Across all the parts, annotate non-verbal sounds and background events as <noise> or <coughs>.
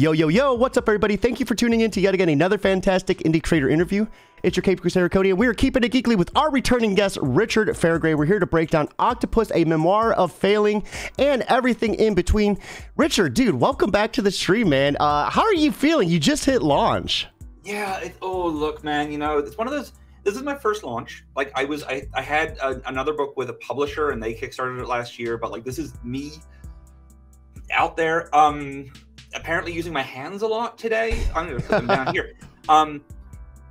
Yo, yo, yo, what's up, everybody? Thank you for tuning in to yet again another fantastic indie creator interview. It's your Cape Crusader Cody, and we are keeping it geekly with our returning guest, Richard Fairgray. We're here to break down Octopus, a memoir of flailing, and everything in between. Richard, dude, welcome back to the stream, man. Uh, how are you feeling? You just hit launch. Yeah. It, oh, look, man. You know, it's one of those. This is my first launch. Like, I was, I, I had a, another book with a publisher, and they kickstarted it last year. But like, this is me out there. Um, apparently using my hands a lot today. I'm going to put them down here. <laughs> Um,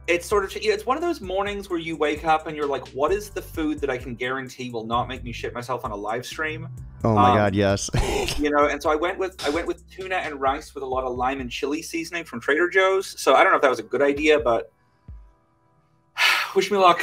it's sort of it's one of those mornings where you wake up and you're like, what is the food that I can guarantee will not make me shit myself on a live stream? Oh my um, god, yes. <laughs> you know, and so I went with I went with tuna and rice with a lot of lime and chili seasoning from Trader Joe's. So I don't know if that was a good idea, but <sighs> wish me luck.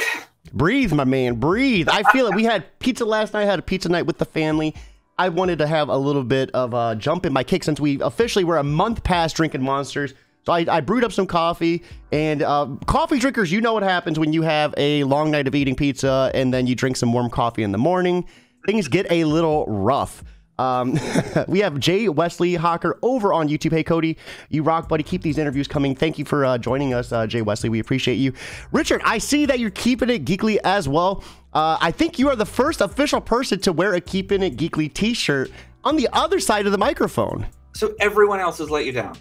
Breathe, my man, breathe. I feel it. We had pizza last night. I had a pizza night with the family. I wanted to have a little bit of a jump in my kick since we officially were a month past drinking monsters. So I, I brewed up some coffee, and uh, coffee drinkers, you know what happens when you have a long night of eating pizza and then you drink some warm coffee in the morning. Things get a little rough. Um, <laughs> we have Jay Wesley Hawker over on YouTube. Hey, Cody, you rock, buddy. Keep these interviews coming. Thank you for uh, joining us, uh, Jay Wesley. We appreciate you. Richard, I see that you're keeping it geekly as well. Uh, I think you are the first official person to wear a Keeping It Geekly t shirt on the other side of the microphone. So everyone else has let you down.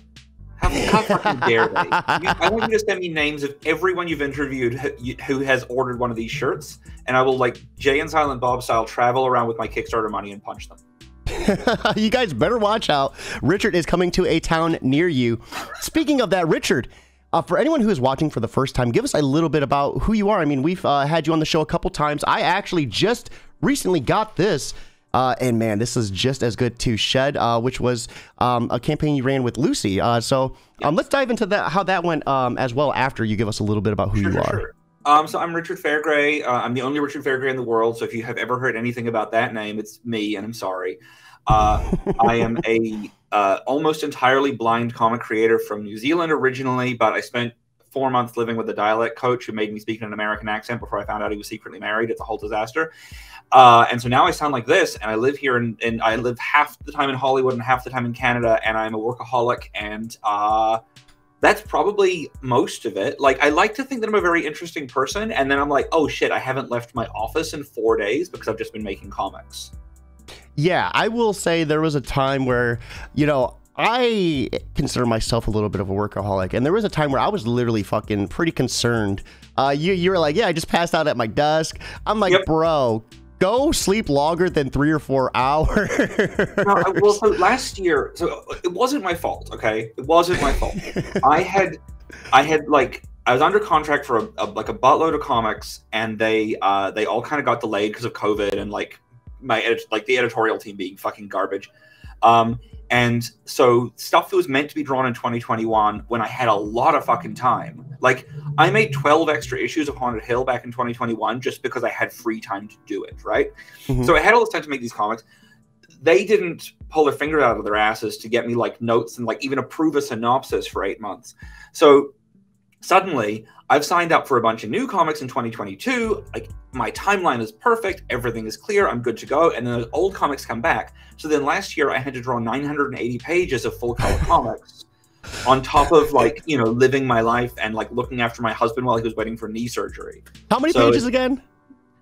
How, how fucking dare they? <laughs> I want you to send me names of everyone you've interviewed who has ordered one of these shirts, and I will, like Jay and Silent Bob style, travel around with my Kickstarter money and punch them. <laughs> you guys better watch out. Richard is coming to a town near you. Speaking of that, Richard, uh, for anyone who is watching for the first time, give us a little bit about who you are. I mean, we've uh, had you on the show a couple times. I actually just recently got this. Uh, and man, this is just as good to Shed, uh, which was um, a campaign you ran with Lucy. Uh, so um, let's dive into that, how that went um, as well after you give us a little bit about who sure, you are. Sure. Um, so I'm Richard Fairgray. Uh, I'm the only Richard Fairgray in the world. So if you have ever heard anything about that name, it's me, and I'm sorry. Uh, I am a uh, almost entirely blind comic creator from New Zealand originally, but I spent four months living with a dialect coach who made me speak in an American accent before I found out he was secretly married. It's a whole disaster. Uh, and so now I sound like this, and I live here, and, I live half the time in Hollywood and half the time in Canada, and I'm a workaholic, and uh, that's probably most of it. Like, I like to think that I'm a very interesting person, and then I'm like, oh shit, I haven't left my office in four days because I've just been making comics. Yeah, I will say there was a time where, you know, I consider myself a little bit of a workaholic, and there was a time where I was literally fucking pretty concerned. Uh, you you were like, yeah, I just passed out at my desk. I'm like, yep. bro, go sleep longer than three or four <laughs> hours. no, well, so last year, so it wasn't my fault. Okay, it wasn't my fault. <laughs> I had, I had like. I was under contract for a, a like a buttload of comics, and they uh, they all kind of got delayed because of COVID and like my edit, like the editorial team being fucking garbage. Um, and so stuff that was meant to be drawn in 2021 when I had a lot of fucking time. Like I made 12 extra issues of Haunted Hill back in 2021 just because I had free time to do it, right? Mm-hmm. So I had all this time to make these comics. They didn't pull their fingers out of their asses to get me like notes and like even approve a synopsis for 8 months. So suddenly I've signed up for a bunch of new comics in 2022. Like my timeline is perfect, everything is clear, I'm good to go. And then the old comics come back. So then last year I had to draw 980 pages of full color <laughs> comics on top of like, you know, living my life and like looking after my husband while he was waiting for knee surgery. How many so pages again?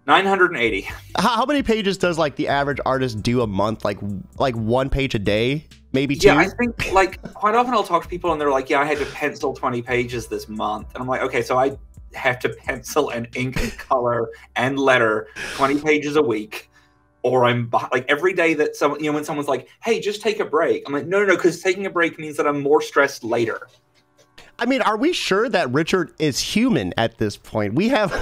980. How, how many pages does like the average artist do a month? Like like one page a day? maybe two. Yeah, I think like quite often I'll talk to people and they're like, "Yeah, I had to pencil twenty pages this month," and I'm like, "Okay, so I have to pencil and ink and color and letter twenty pages a week." Or I'm like every day that someone, you know, when someone's like, "Hey, just take a break," I'm like, "No, no, no," because taking a break means that I'm more stressed later. I mean, are we sure that Richard is human at this point? We have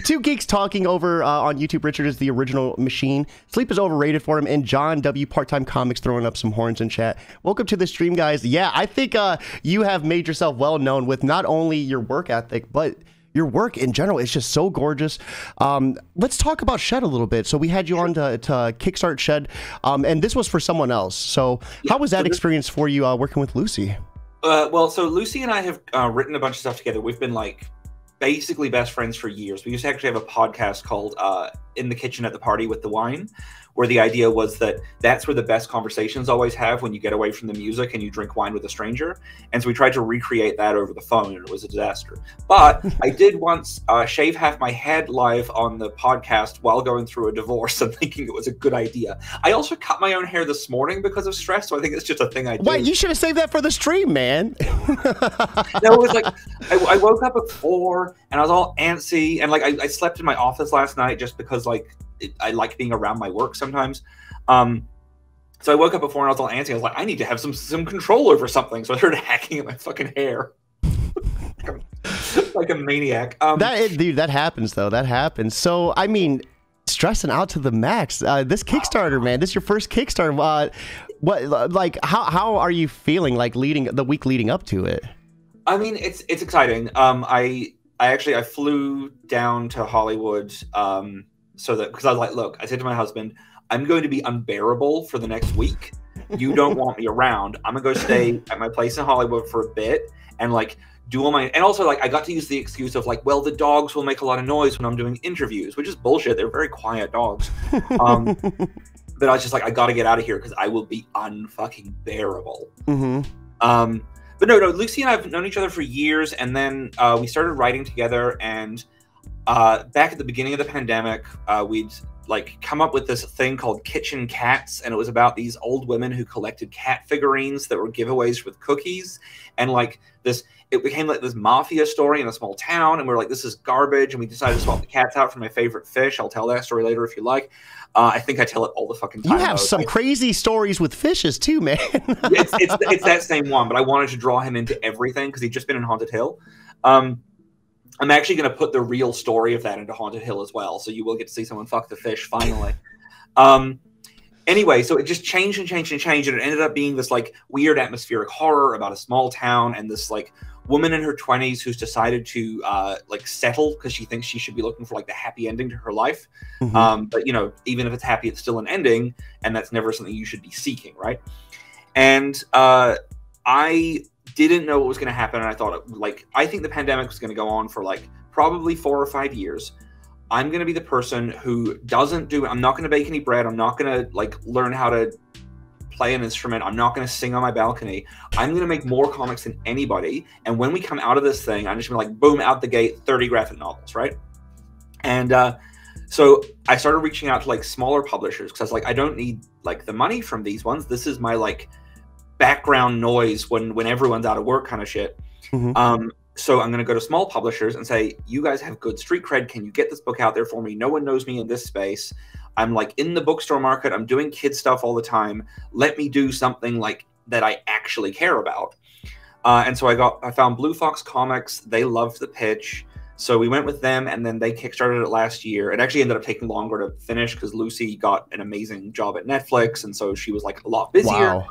<laughs> two geeks talking over uh, on YouTube. Richard is the original machine. Sleep is overrated for him. And John W. Part Time Comics throwing up some horns in chat. Welcome to the stream, guys. Yeah, I think uh, you have made yourself well known with not only your work ethic, but your work in general is just so gorgeous. Um, let's talk about Shed a little bit. So we had you on to, to Kickstart Shed, um, and this was for someone else. So how was that experience for you uh, working with Lucy? Uh, well, so Lucy and I have uh, written a bunch of stuff together. We've been like basically best friends for years. We used to actually have a podcast called uh, "In the Kitchen at the Party with the Wine," where the idea was that that's where the best conversations always have when you get away from the music and you drink wine with a stranger. And so we tried to recreate that over the phone, and it was a disaster. But <laughs> I did once uh, shave half my head live on the podcast while going through a divorce and <laughs> thinking it was a good idea. I also cut my own hair this morning because of stress, so I think it's just a thing I do. Wait, you should have saved that for the stream, man. <laughs> no, it was like I, I, woke up at four and I was all antsy, and like I, I slept in my office last night just because like it, I like being around my work sometimes. Um, so I woke up before and I was all antsy. I was like, I need to have some some control over something. So I started <laughs> hacking at my fucking hair. <laughs> like, a, maniac. Um, that dude, that happens though. That happens. So I mean, stressing out to the max. Uh, this Kickstarter, man. This is your first Kickstarter. Uh, what like how how are you feeling like leading the week leading up to it? I mean, it's it's exciting. Um, I I actually I flew down to Hollywood. Um, so that because I was like, look, I said to my husband, I'm going to be unbearable for the next week. You don't want me around. I'm gonna go stay at my place in Hollywood for a bit and like do all my and also like I got to use the excuse of like, well, the dogs will make a lot of noise when I'm doing interviews, which is bullshit. They're very quiet dogs. Um, <laughs> but I was just like, I got to get out of here because I will be unfucking bearable. Mm-hmm. Um, but no, no, Lucy and I have known each other for years, and then uh, we started writing together. And uh, back at the beginning of the pandemic, uh, we'd like come up with this thing called Kitchen Cats, and it was about these old women who collected cat figurines that were giveaways with cookies, and like this, it became like this mafia story in a small town, and we are like, this is garbage, and we decided to swap the cats out for my favorite fish. I'll tell that story later if you like. Uh, I think I tell it all the fucking time. You have some crazy stories with fishes too, man. it's, it's, it's <laughs> that same one, but I wanted to draw him into everything because he'd just been in Haunted Hill. Um, I'm actually going to put the real story of that into Haunted Hill as well, so you will get to see someone fuck the fish finally. um, anyway, so it just changed and changed and changed, and it ended up being this like weird atmospheric horror about a small town and this like woman in her 20s who's decided to uh, like settle because she thinks she should be looking for like the happy ending to her life. Mm-hmm. Um, but you know, even if it's happy, it's still an ending, and that's never something you should be seeking, right? And uh, I didn't know what was going to happen, and I thought like I think the pandemic was going to go on for like probably four or five years. I'm going to be the person who doesn't do. I'm not going to bake any bread. I'm not going to like learn how to play an instrument. I'm not going to sing on my balcony. I'm going to make more comics than anybody. And when we come out of this thing, I'm just going to like boom out the gate, 30 graphic novels, right? And uh, so I started reaching out to like smaller publishers because I was like, I don't need like the money from these ones. This is my like background noise when when everyone's out of work kind of shit. Mm-hmm. Um, so I'm going to go to small publishers and say, you guys have good street cred. Can you get this book out there for me? No one knows me in this space. I'm like in the bookstore market. I'm doing kid stuff all the time. Let me do something like that I actually care about. Uh, and so I got I found Blue Fox Comics. They loved the pitch. So we went with them, and then they kickstarted it last year. It actually ended up taking longer to finish because Lucy got an amazing job at Netflix, and so she was like a lot busier. Wow.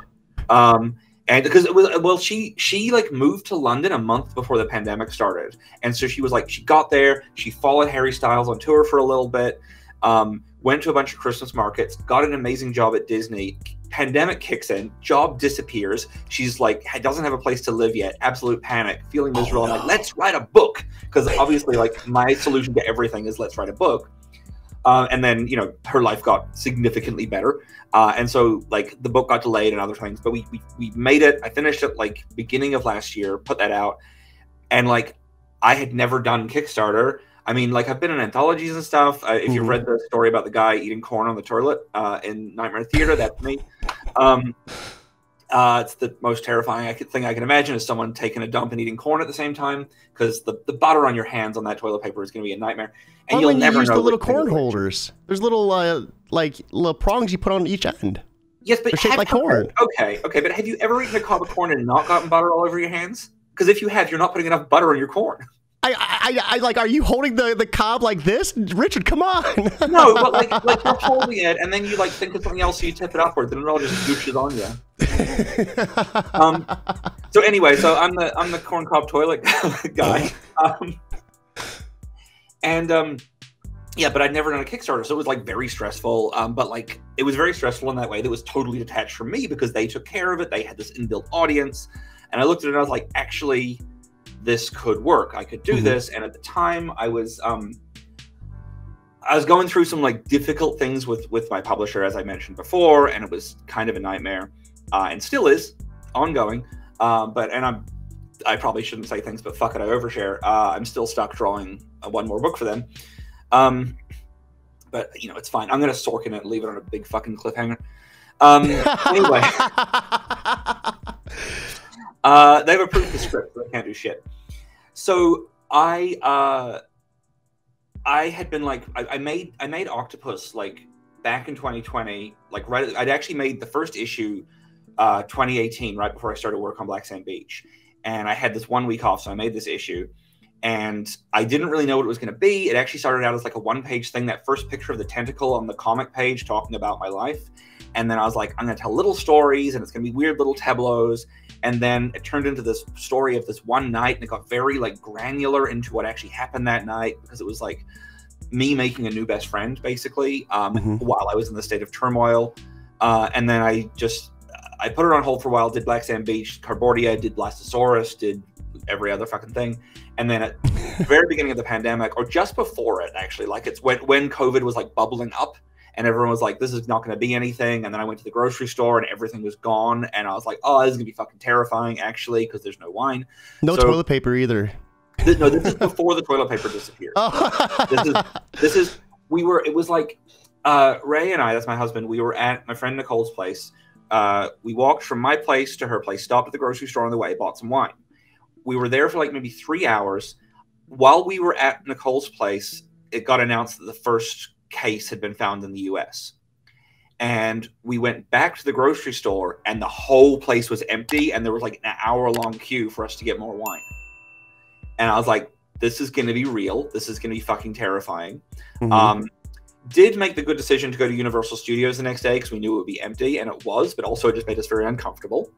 Um, and because it was well she she like moved to london a month before the pandemic started and so she was like she got there she followed harry styles on tour for a little bit um, went to a bunch of Christmas markets, got an amazing job at Disney. Pandemic kicks in, job disappears. She's like, doesn't have a place to live yet. Absolute panic, feeling miserable. Oh, no. I'm like, let's write a book. Because obviously, like, my solution to everything is let's write a book. Uh, and then, you know, her life got significantly better. Uh, and so, like, the book got delayed and other things, but we, we, we made it. I finished it like beginning of last year, put that out. And like, I had never done Kickstarter. I mean, like I've been in anthologies and stuff. Uh, if you've mm-hmm. read the story about the guy eating corn on the toilet uh, in Nightmare Theater, that's me. Um, uh, it's the most terrifying thing I can imagine is someone taking a dump and eating corn at the same time because the, the butter on your hands on that toilet paper is going to be a nightmare. And you'll never you use know the little corn holders. There's little uh, like little prongs you put on each end. Yes, but They're shaped like corn. Okay, okay, but have you ever eaten a cob of corn and not gotten butter all over your hands? Because if you have, you're not putting enough butter on your corn. I, I, I, like. Are you holding the, the cob like this, Richard? Come on. <laughs> no, but like, like you're holding it, and then you like think of something else, so you tip it upwards, and it all just gooshes on you. <laughs> um. So anyway, so I'm the I'm the corn cob toilet <laughs> guy. Um, and um, yeah, but I'd never done a Kickstarter, so it was like very stressful. Um, but like it was very stressful in that way. That was totally detached from me because they took care of it. They had this inbuilt audience, and I looked at it and I was like, actually this could work. I could do Mhm. this. And at the time, I was um, I was going through some like difficult things with with my publisher, as I mentioned before, and it was kind of a nightmare, uh, and still is ongoing. Uh, but and I'm I probably shouldn't say things, but fuck it, I overshare. Uh, I'm still stuck drawing uh, one more book for them. Um, but you know, it's fine. I'm gonna Sorkin it and leave it on a big fucking cliffhanger. Um, anyway, <laughs> uh, they've approved the script, but I can't do shit. So I uh, I had been like I, I made I made Octopus like back in 2020, like right. I'd actually made the first issue uh, 2018, right before I started work on Black Sand Beach, and I had this one week off, so I made this issue. And I didn't really know what it was going to be. It actually started out as like a one-page thing. That first picture of the tentacle on the comic page talking about my life, and then I was like, I'm going to tell little stories, and it's going to be weird little tableaus. And then it turned into this story of this one night, and it got very like granular into what actually happened that night because it was like me making a new best friend, basically, um, Mhm. while I was in the state of turmoil. Uh, and then I just I put it on hold for a while. Did Black Sand Beach, Cardboardia, did Blastosaurus, did every other fucking thing. And then at <laughs> the very beginning of the pandemic, or just before it, actually, like it's when when COVID was like bubbling up, and everyone was like, "This is not going to be anything." And then I went to the grocery store, and everything was gone, and I was like, "Oh, this is gonna be fucking terrifying, actually, because there's no wine." no So- toilet paper either. Th- no, this is before the toilet paper disappeared. Oh. This is this is we were it was like uh ray and i that's my husband we were at my friend nicole's place uh we walked from my place to her place stopped at the grocery store on the way bought some wine we were there for like maybe three hours while we were at nicole's place it got announced that the first case had been found in the us and we went back to the grocery store and the whole place was empty and there was like an hour long queue for us to get more wine and i was like this is going to be real this is going to be fucking terrifying Mhm. um, did make the good decision to go to Universal Studios the next day because we knew it would be empty, and it was, but also it just made us very uncomfortable.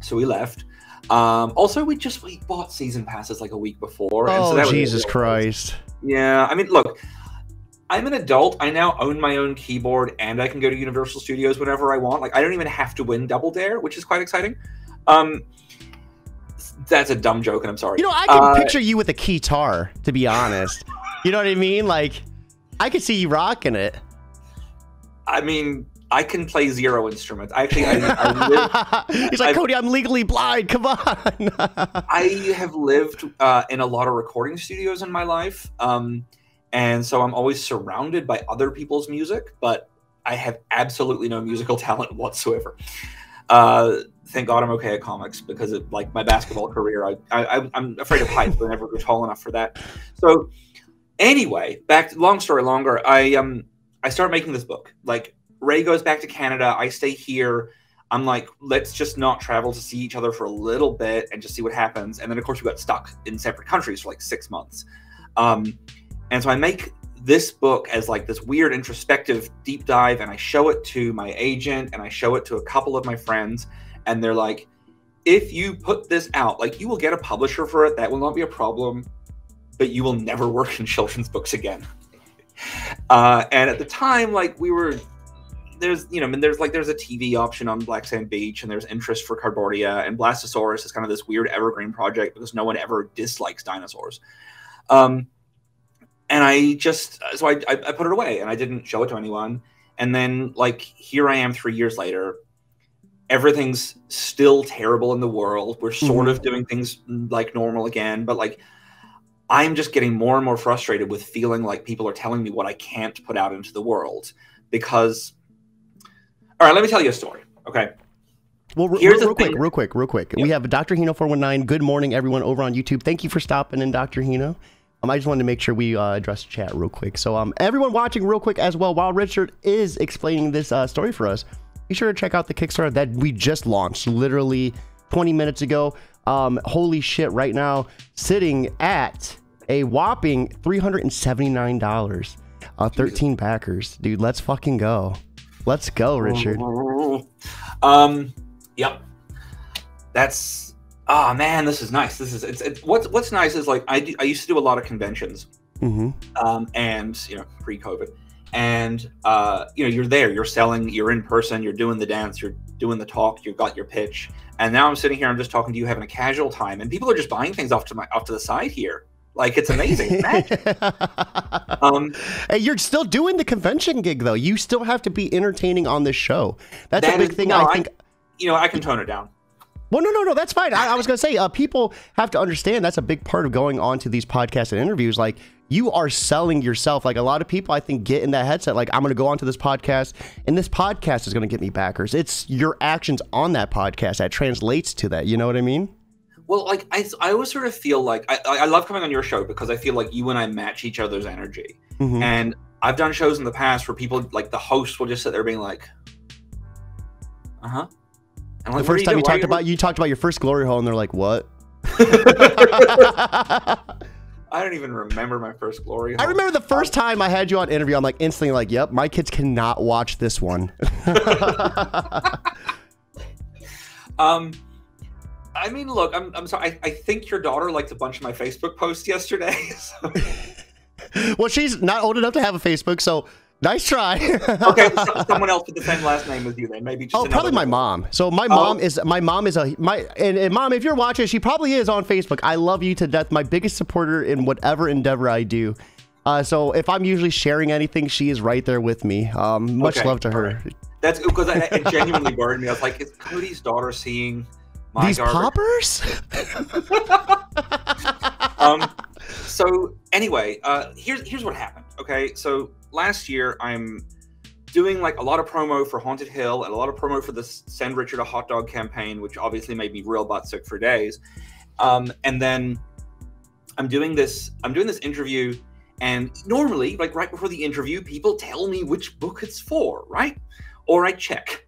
So we left. Um, also, we just we bought season passes like a week before. and so oh that was- Jesus Christ! Yeah, I mean, look, I'm an adult. I now own my own keyboard, and I can go to Universal Studios whenever I want. Like, I don't even have to win Double Dare, which is quite exciting. Um, that's a dumb joke, and I'm sorry. You know, I can Uh, picture you with a guitar. To be honest, you know what I mean? Like, I could see you rocking it. I mean, I can play zero instruments. I actually, I, I live <laughs> He's like, I've- Cody, I'm legally blind. Come on. I have lived uh, in a lot of recording studios in my life, um, and so I'm always surrounded by other people's music, but I have absolutely no musical <laughs> talent whatsoever. Uh, thank God I'm okay at comics because of like my basketball <laughs> career. I, I I'm afraid of heights. I never grew tall enough for that. So anyway, back to long story longer. I um I start making this book. Like Ray goes back to Canada. I stay here. I'm like, let's just not travel to see each other for a little bit and just see what happens. And then, of course, we got stuck in separate countries for like six months. Um, and so I make this book as like this weird introspective deep dive, and I show it to my agent and I show it to a couple of my friends, and they're like, if you put this out, like you will get a publisher for it. That will not be a problem, but you will never <laughs> work in children's books again. <laughs> Uh, and at the time, like we were there's you know I mean there's like there's a TV option on Black Sand Beach and there's interest for Cardboardia and Blastosaurus is kind of this weird evergreen project because no one ever dislikes dinosaurs. Um, and I just so I, I I put it away and I didn't show it to anyone. And then like here I am three years later. Everything's still terrible in the world. We're sort Mhm. of doing things like normal again, but like I'm just getting more and more frustrated with feeling like people are telling me what I can't put out into the world because all right, let me tell you a story. Okay. Well, re- Here's real, real quick, real quick, real quick. We have Dr. Hino 419. Good morning, everyone over on YouTube. Thank you for stopping in, Dr. Hino. Um, I just wanted to make sure we uh, address chat real quick. So, um, everyone watching real quick as well, while Richard is explaining this uh, story for us, be sure to check out the Kickstarter that we just launched literally 20 minutes ago. Um, holy shit, right now, sitting at a whopping $379. Uh, 13 backers. Dude, let's fucking go. Let's go, Richard. <laughs> Um, yep. That's ah man, this is nice. This is it's, it's what's what's nice is like I do, I used to do a lot of conventions, hmm um, and you know pre-COVID, and uh, you know you're there, you're selling, you're in person, you're doing the dance, you're doing the talk, you've got your pitch, and now I'm sitting here, I'm just talking to you, having a casual time, and people are just buying things off to my off to the side here. Like it's amazing. <laughs> um, hey, you're still doing the convention gig though. You still have to be entertaining on this show. That's that a big is, thing. No, I think. I, you know, I can tone it down. Well, no, no, no, that's fine. I, I was going to say, uh, people have to understand that's a big part of going on to these podcasts and interviews. Like, you are selling yourself. Like, a lot of people, I think, get in that headset, like, I'm going to go onto this podcast, and this podcast is going to get me backers. It's your actions on that podcast that translates to that. You know what I mean? Well, like, I, I always sort of feel like I, I love coming on your show because I feel like you and I match each other's energy. Mm-hmm. And I've done shows in the past where people, like, the host will just sit there being like, uh huh like, the first time you, talked about you talked about your first glory hole, and they're like, "What?" <laughs> I don't even remember my first glory. Hole. I remember the first time I had you on interview. I'm like instantly like, "Yep, my kids cannot watch this one." <laughs> <laughs> um, I mean, look, I'm, I'm sorry. I, I think your daughter liked a bunch of my Facebook posts yesterday. So. well, she's not old enough to have a Facebook, so Nice try. <laughs> okay, so someone else with the same last name as you then, maybe. oh, probably my mom. So my mom oh. is my mom is a my and, and, mom, if you're watching, she probably is on Facebook. I love you to death. My biggest supporter in whatever endeavor I do. Uh, so if I'm usually sharing anything, she is right there with me. Um, much okay. love to her. Right. That's because it genuinely worried me. I was like, is Cody's daughter seeing my these garbage? poppers? <laughs> um. So anyway, uh, here's here's what happened. Okay, so last year I'm doing like a lot of promo for Haunted Hill and a lot of promo for the Send Richard a Hot Dog campaign, which obviously made me real butt sick for days. Um, and then I'm doing this. I'm doing this interview, and normally, like right before the interview, people tell me which book it's for, right? Or I check.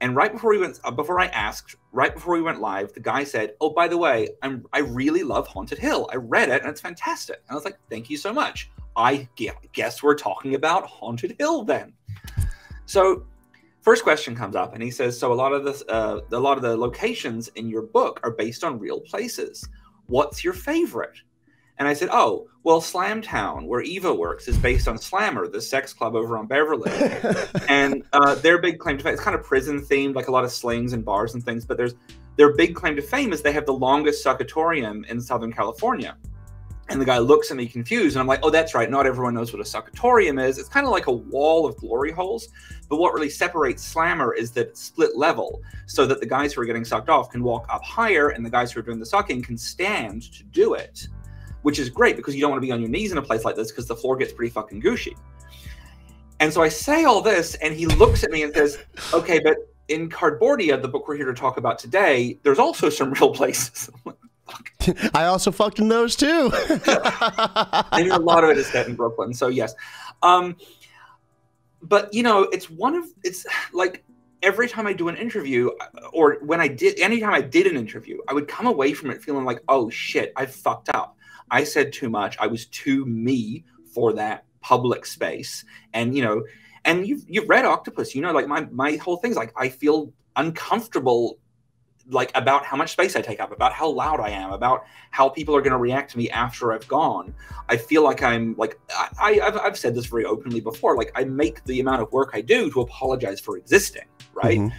And right before we went, uh, before I asked, right before we went live, the guy said, "Oh, by the way, I'm I really love Haunted Hill. I read it and it's fantastic." And I was like, "Thank you so much." I guess we're talking about Haunted Hill then. So, first question comes up, and he says, "So a lot of this, uh, a lot of the locations in your book are based on real places. What's your favorite?" And I said, "Oh, well, Slamtown, where Eva works, is based on Slammer, the sex club over on Beverly, <laughs> and uh, their big claim to fame. It's kind of prison themed, like a lot of slings and bars and things. But there's their big claim to fame is they have the longest succatorium in Southern California." And the guy looks at me confused, and I'm like, "Oh, that's right. Not everyone knows what a succatorium is. It's kind of like a wall of glory holes, but what really separates Slammer is that it's split level, so that the guys who are getting sucked off can walk up higher, and the guys who are doing the sucking can stand to do it, which is great because you don't want to be on your knees in a place like this because the floor gets pretty fucking gushy." And so I say all this, and he looks at me and says, "Okay, but in Cardboardia, the book we're here to talk about today, there's also some real places." <laughs> I also fucked in those too. <laughs> and a lot of it is set in Brooklyn. So yes. Um, but you know, it's one of it's like every time I do an interview, or when I did, anytime I did an interview, I would come away from it feeling like, oh shit, I fucked up. I said too much. I was too me for that public space. And you know, and you've you've read Octopus, you know, like my my whole thing's like I feel uncomfortable like about how much space I take up, about how loud I am, about how people are going to react to me after I've gone. I feel like I'm like I, have I've said this very openly before. Like I make the amount of work I do to apologize for existing, right? Mm-hmm.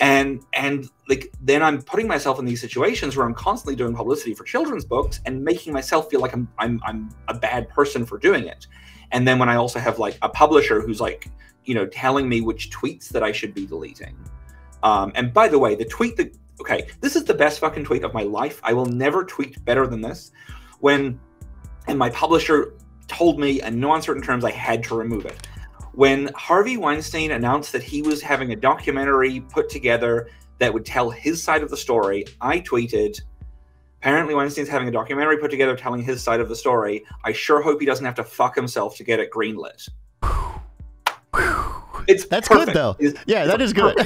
And and like then I'm putting myself in these situations where I'm constantly doing publicity for children's books and making myself feel like I'm I'm I'm a bad person for doing it. And then when I also have like a publisher who's like you know telling me which tweets that I should be deleting. Um, and by the way, the tweet that okay, this is the best fucking tweet of my life. I will never tweet better than this. When, and my publisher told me in no uncertain terms I had to remove it. When Harvey Weinstein announced that he was having a documentary put together that would tell his side of the story, I tweeted, Apparently, Weinstein's having a documentary put together telling his side of the story. I sure hope he doesn't have to fuck himself to get it greenlit. It's that's perfect. good though. It's, yeah, that is good.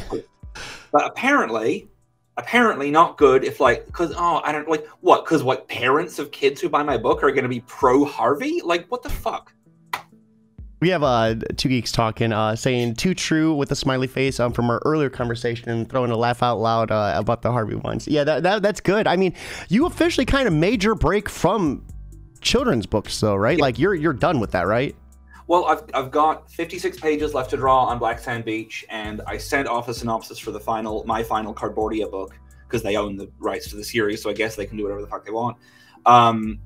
But apparently, apparently not good if like because oh i don't like what because what parents of kids who buy my book are going to be pro harvey like what the fuck we have uh, two geeks talking, uh, saying "too true" with a smiley face um, from our earlier conversation, and throwing a laugh out loud uh, about the Harvey ones. Yeah, that, that, that's good. I mean, you officially kind of made your break from children's books, though, right? Yeah. Like you're you're done with that, right? Well, I've, I've got 56 pages left to draw on Black Sand Beach, and I sent off a synopsis for the final my final Cardboardia book because they own the rights to the series, so I guess they can do whatever the fuck they want. Um,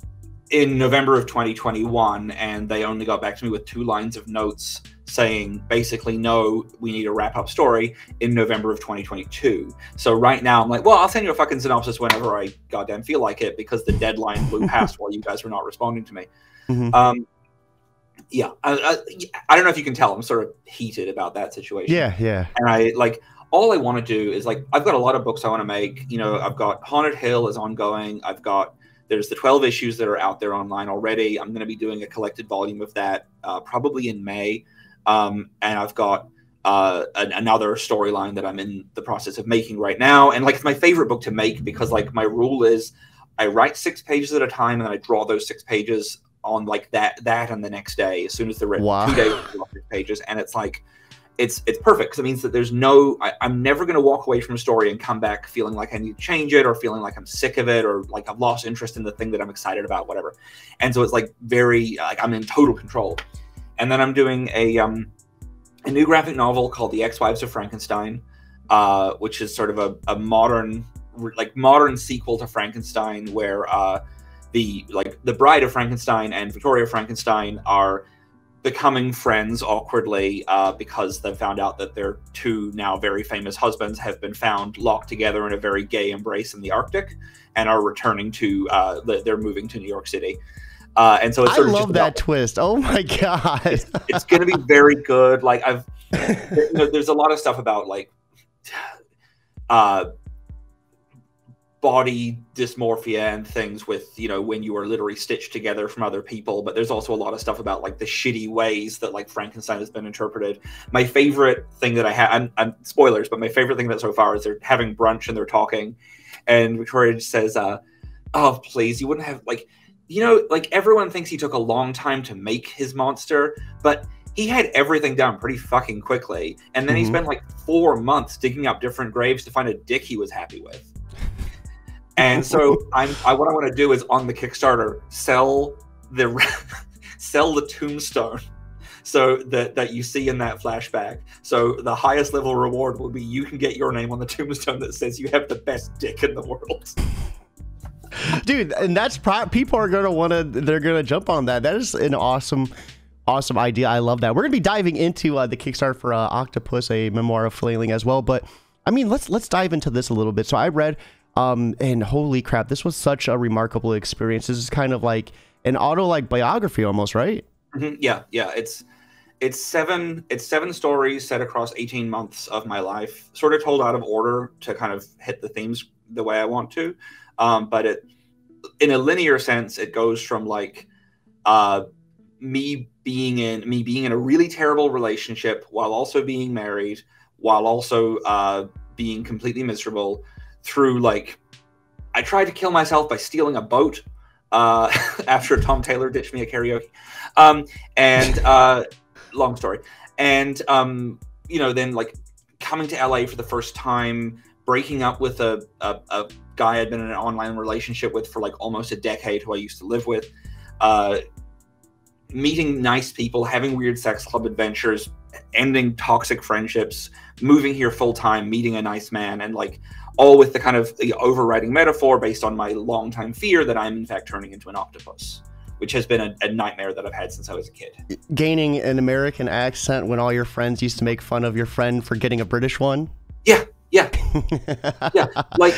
in November of 2021, and they only got back to me with two lines of notes saying basically, no, we need a wrap up story in November of 2022. So right now, I'm like, well, I'll send you a fucking synopsis whenever I goddamn feel like it because the deadline blew <laughs> past while you guys were not responding to me. Mhm. Um, yeah, I, I, I don't know if you can tell. I'm sort of heated about that situation Yeah, yeah. and I like all I want to do is like I've got a lot of books I want to make. You know, I've got Haunted Hill is ongoing. I've got there's the 12 issues that are out there online already. I'm going to be doing a collected volume of that uh, probably in May, um, and I've got uh, an, another storyline that I'm in the process of making right now. And like it's my favorite book to make because like my rule is I write six pages at a time and then I draw those six pages on like that that and the next day as soon as they're written. Wow. Two days pages, and it's like it's it's perfect because it means that there's no I, i'm never going to walk away from a story and come back feeling like i need to change it or feeling like i'm sick of it or like i've lost interest in the thing that i'm excited about whatever. And so it's like very like i'm in total control. And then i'm doing a um a new graphic novel called the ex-wives of frankenstein uh which is sort of a, a modern like modern sequel to frankenstein where uh the like the bride of frankenstein and victoria frankenstein are becoming friends awkwardly uh, because they've found out that their two now very famous husbands have been found locked together in a very gay embrace in the Arctic and are returning to, uh, they're moving to New York City. Uh, and so it's I sort of just love about- that twist. Oh my god. it's going to be very good. Like I've, <laughs> you know, there's a lot of stuff about like, uh, body dysmorphia and things with you know when you are literally stitched together from other people but there's also a lot of stuff about like the shitty ways that like frankenstein has been interpreted my favorite thing that i have I'm, I'm spoilers but my favorite thing that so far is they're having brunch and they're talking and victoria just says uh oh please you wouldn't have like you know like everyone thinks he took a long time to make his monster but he had everything done pretty fucking quickly and then he Mhm. spent like four months digging up different graves to find a dick he was happy with and so <laughs> I'm I, what I want to do is on the Kickstarter sell the <laughs> sell the tombstone so that that you see in that flashback. So the highest level reward will be you can get your name on the tombstone that says you have the best dick in the world. dude and that's pro- people are gonna want to they're gonna jump on that that is an awesome awesome idea i love that we're gonna be diving into uh, the kickstarter for uh, octopus a memoir of flailing as well but i mean let's let's dive into this a little bit so i read um and holy crap this was such a remarkable experience. This is kind of like an auto like biography almost right? Mhm, Yeah, yeah, it's it's seven it's seven stories set across 18 months of my life, sort of told out of order to kind of hit the themes the way I want to. Um, but it in a linear sense, it goes from like uh me being in me being in a really terrible relationship while also being married, while also uh being completely miserable through like I tried to kill myself by stealing a boat uh, <laughs> after Tom Taylor ditched me at karaoke. Um, and uh, long story. And um, you know, then like coming to LA for the first time, breaking up with a, a, a guy I'd been in an online relationship with for like almost a decade, who I used to live with. Uh, meeting nice people, having weird sex club adventures, ending toxic friendships, moving here full time, meeting a nice man, and like all with the kind of the overriding metaphor based on my longtime fear that I'm in fact turning into an octopus, which has been a, a nightmare that I've had since I was a kid. gaining an american accent when all your friends used to make fun of your friend for getting a british one Yeah, yeah, <laughs> yeah. Like,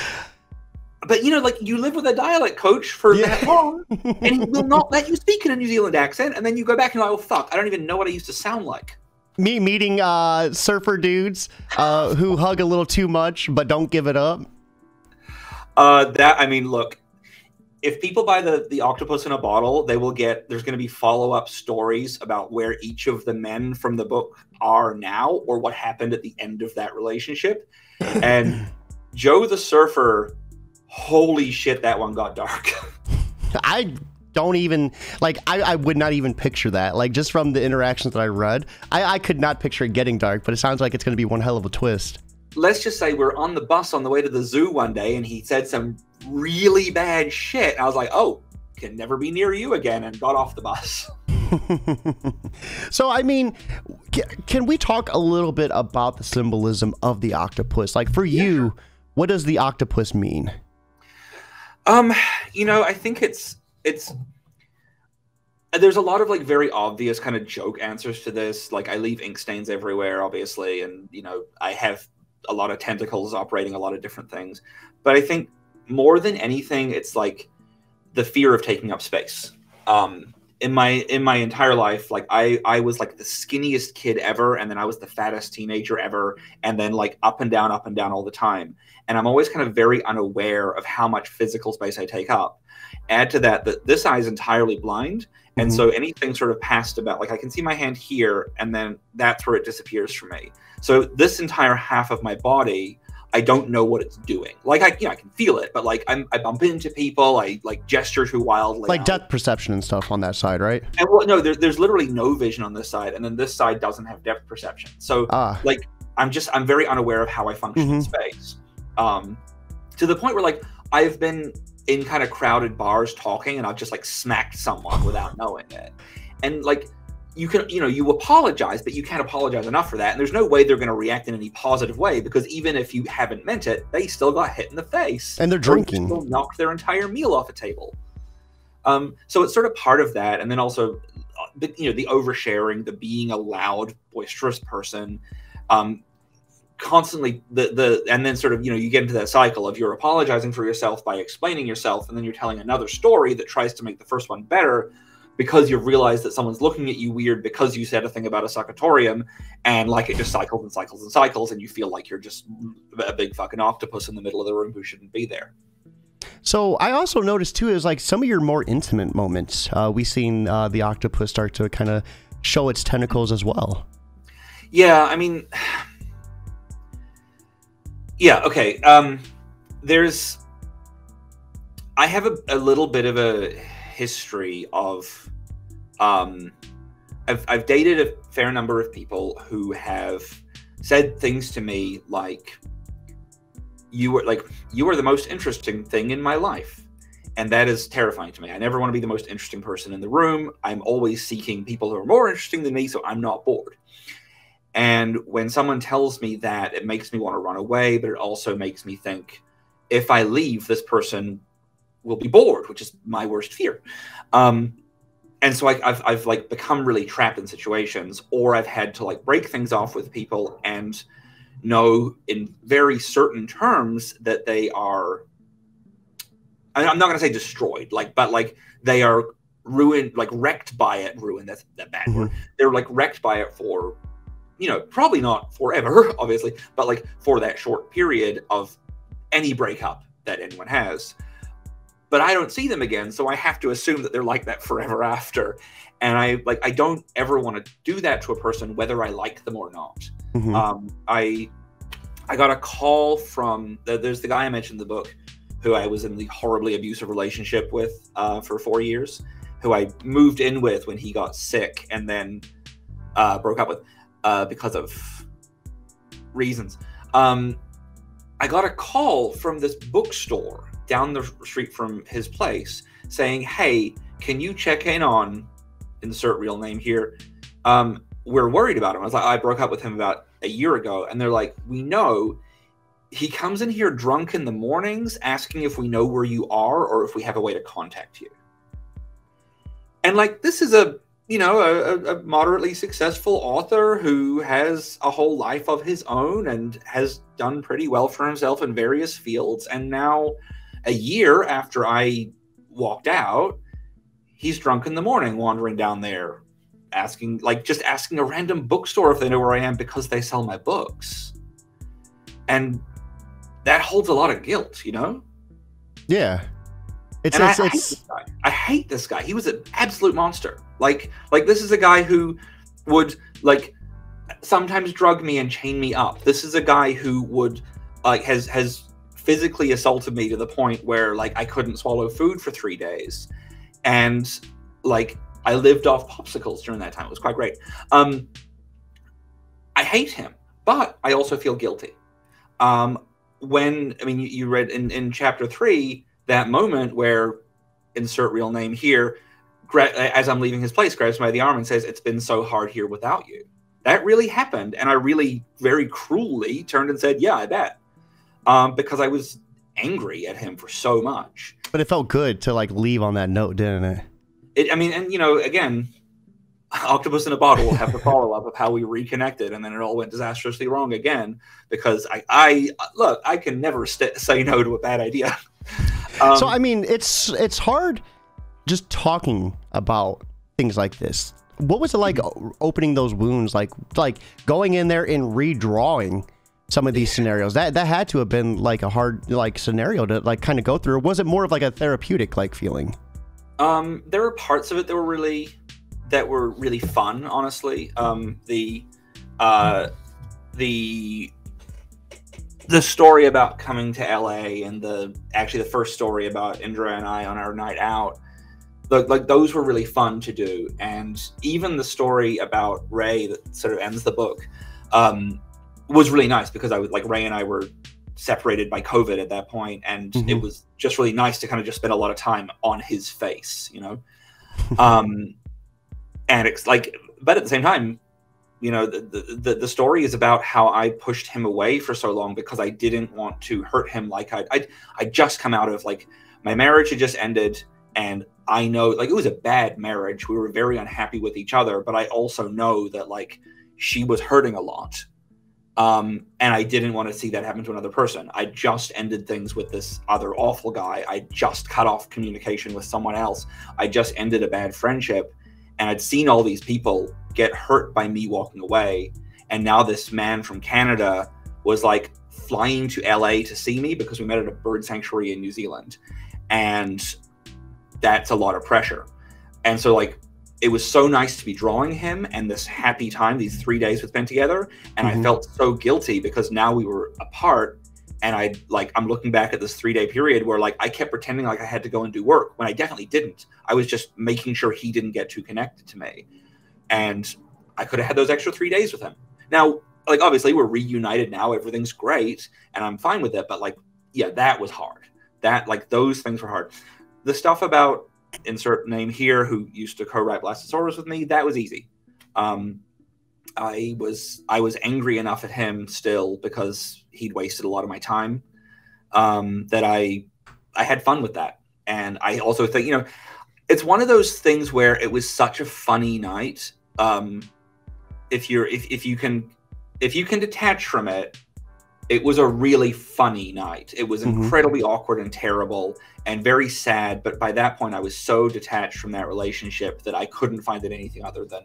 but you know, like you live with a dialect coach for Yeah. that long, and he will not let you speak in a New Zealand accent, and then you go back and you're like, oh fuck, I don't even know what I used to sound like. Me meeting uh surfer dudes uh who hug a little too much but don't give it up Uh, that I mean, look, if people buy the the octopus in a bottle, they will get. There's going to be follow up stories about where each of the men from the book are now, or what happened at the end of that relationship. And Joe the surfer, holy shit, that one got dark. <laughs> i don't even like I, I would not even picture that like just from the interactions that i read i i could not picture it getting dark but it sounds like it's going to be one hell of a twist Let's just say we're on the bus on the way to the zoo one day, and he said some really bad shit. I was like, oh can never be near you again, and got off the bus. <laughs> <laughs> so, I mean, can we talk a little bit about the symbolism of the octopus? Like for yeah. you, what does the octopus mean? Um, you know, I think it's it's there's a lot of like very obvious kind of joke answers to this. Like I leave ink stains everywhere, obviously, and you know, I have a lot of tentacles operating a lot of different things. But I think more than anything, it's like the fear of taking up space. Um, in my in my entire life like i i was like the skinniest kid ever and then i was the fattest teenager ever and then like up and down up and down all the time and i'm always kind of very unaware of how much physical space i take up add to that that this eye is entirely blind and mm-hmm. so anything sort of passed about like i can see my hand here and then that's where it disappears for me so this entire half of my body I don't know what it's doing. Like I, you know, I can feel it, but like I'm, I bump into people, I like gesture too wildly, like depth perception and stuff on that side, right? And well, no, there's there's literally no vision on this side, and then this side doesn't have depth perception. So ah. like I'm just I'm very unaware of how I function mm-hmm. in space, um, to the point where like I've been in kind of crowded bars talking, and I've just like smacked someone without knowing it, and like you can you know you apologize but you can't apologize enough for that and there's no way they're going to react in any positive way because even if you haven't meant it they still got hit in the face. And they're drinking. They still knocked their entire meal off the table. Um, so it's sort of part of that and then also uh, you know the oversharing the being a loud boisterous person um, constantly the the and then sort of you know you get into that cycle of you're apologizing for yourself by explaining yourself and then you're telling another story that tries to make the first one better because you've realized that someone's looking at you weird because you said a thing about a succatorium and like it just cycles and cycles and cycles and you feel like you're just a big fucking octopus in the middle of the room who shouldn't be there. So I also noticed too is like some of your more intimate moments. Uh, we've seen uh, the octopus start to kind of show its tentacles as well. Yeah, I mean, yeah, okay. Um, there's, I have a, a little bit of a history of um, I've, I've dated a fair number of people who have said things to me like you were like you are the most interesting thing in my life. And that is terrifying to me. I never want to be the most interesting person in the room. I'm always seeking people who are more interesting than me so i'm not bored and when someone tells me that it makes me want to run away but it also makes me think if i leave this person will be bored, which is my worst fear. Um, and so I, have I've like become really trapped in situations, or I've had to like break things off with people and know in very certain terms that they are. I'm not going to say destroyed, like, but like they are ruined, like wrecked by it. Ruined. That's that bad word. Mm-hmm. They're like wrecked by it for, you know, probably not forever, <laughs> obviously, but like for that short period of any breakup that anyone has but I don't see them again, so I have to assume that they're like that forever <laughs> after. And I like I don't ever want to do that to a person, whether I like them or not. Mm-hmm. Um, I I got a call from there's the guy I mentioned in the book, who I was in the horribly abusive relationship with uh, for four years, who I moved in with when he got sick, and then uh, broke up with uh, because of reasons. Um, I got a call from this bookstore down the street from his place saying, Hey, can you check in on insert real name here? Um, we're worried about him. I was like, I broke up with him about a year ago. And they're like, We know he comes in here drunk in the mornings asking if we know where you are or if we have a way to contact you. And like, this is a you know, a, a, moderately successful author who has a whole life of his own and has done pretty well for himself in various fields. And now a year after I walked out, he's drunk in the morning, wandering down there, asking, like, just asking a random bookstore if they know where I am because they sell my books. And that holds a lot of guilt, you know? Yeah. It's, and it's, I, it's... I, hate I hate this guy. He was an absolute monster. Like, like this is a guy who would like sometimes drug me and chain me up. This is a guy who would like has has physically assaulted me to the point where like I couldn't swallow food for three days, and like I lived off popsicles during that time. It was quite great. Um, I hate him, but I also feel guilty. Um, when I mean, you, you read in in chapter three that moment where insert real name here, as I'm leaving his place, grabs me by the arm and says, "It's been so hard here without you." That really happened, and I really, very cruelly turned and said, "Yeah, I bet," um, because I was angry at him for so much. But it felt good to like leave on that note, didn't it? it I mean, and you know, again, <laughs> Octopus in a Bottle will have the follow up of how we reconnected, and then it all went disastrously wrong again because I, I look, I can never say no to a bad idea. <laughs> Um, so I mean, it's it's hard just talking about things like this. What was it like opening those wounds? Like like going in there and redrawing some of these scenarios. That that had to have been like a hard like scenario to like kind of go through. Was it more of like a therapeutic like feeling? Um, there were parts of it that were really that were really fun. Honestly, um, the uh, the the story about coming to LA and the actually the first story about Indra and I on our night out, like, like those were really fun to do. And even the story about Ray that sort of ends the book um, was really nice because I was like Ray and I were separated by COVID at that point, and mm-hmm. it was just really nice to kind of just spend a lot of time on his face, you know. <laughs> um, and it's like, but at the same time, you know the, the the story is about how i pushed him away for so long because i didn't want to hurt him like i i i just come out of like my marriage had just ended and i know like it was a bad marriage. We were very unhappy with each other but i also know that like she was hurting a lot. Um, and i didn't want to see that happen to another person. I just ended things with this other awful guy. I just cut off communication with someone else. I just ended a bad friendship. And i'd seen all these people get hurt by me walking away. And now this man from Canada was like flying to LA to see me because we met at a bird sanctuary in New Zealand. And that's a lot of pressure. And so, like, it was so nice to be drawing him and this happy time, these three days we spent together. And mm-hmm. I felt so guilty because now we were apart. And I like, I'm looking back at this three day period where like I kept pretending like I had to go and do work when I definitely didn't. I was just making sure he didn't get too connected to me and I could have had those extra three days with him. Now, like obviously we're reunited now, everything's great, and I'm fine with it. But like, yeah, that was hard. That like those things were hard. The stuff about insert name here who used to co-write Blastosaurus with me, that was easy. Um, I was I was angry enough at him still because he'd wasted a lot of my time. Um, that I I had fun with that, and I also think you know it's one of those things where it was such a funny night um, if you're if, if you can if you can detach from it it was a really funny night. It was mm-hmm. incredibly awkward and terrible and very sad but by that point i was so detached from that relationship that i couldn't find it anything other than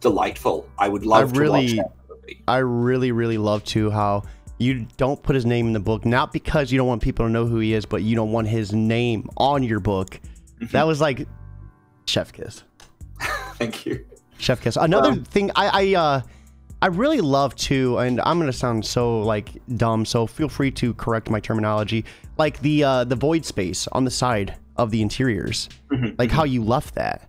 delightful. I would love I really, to watch that movie. I really really love to how you don't put his name in the book not because you don't want people to know who he is but you don't want his name on your book. Mm-hmm. that was like chef kiss. <laughs> Thank you. Chef Kiss. Another um, thing I I, uh, I really love to, and I'm gonna sound so like dumb, so feel free to correct my terminology. Like the uh, the void space on the side of the interiors, mm-hmm. like how you left that,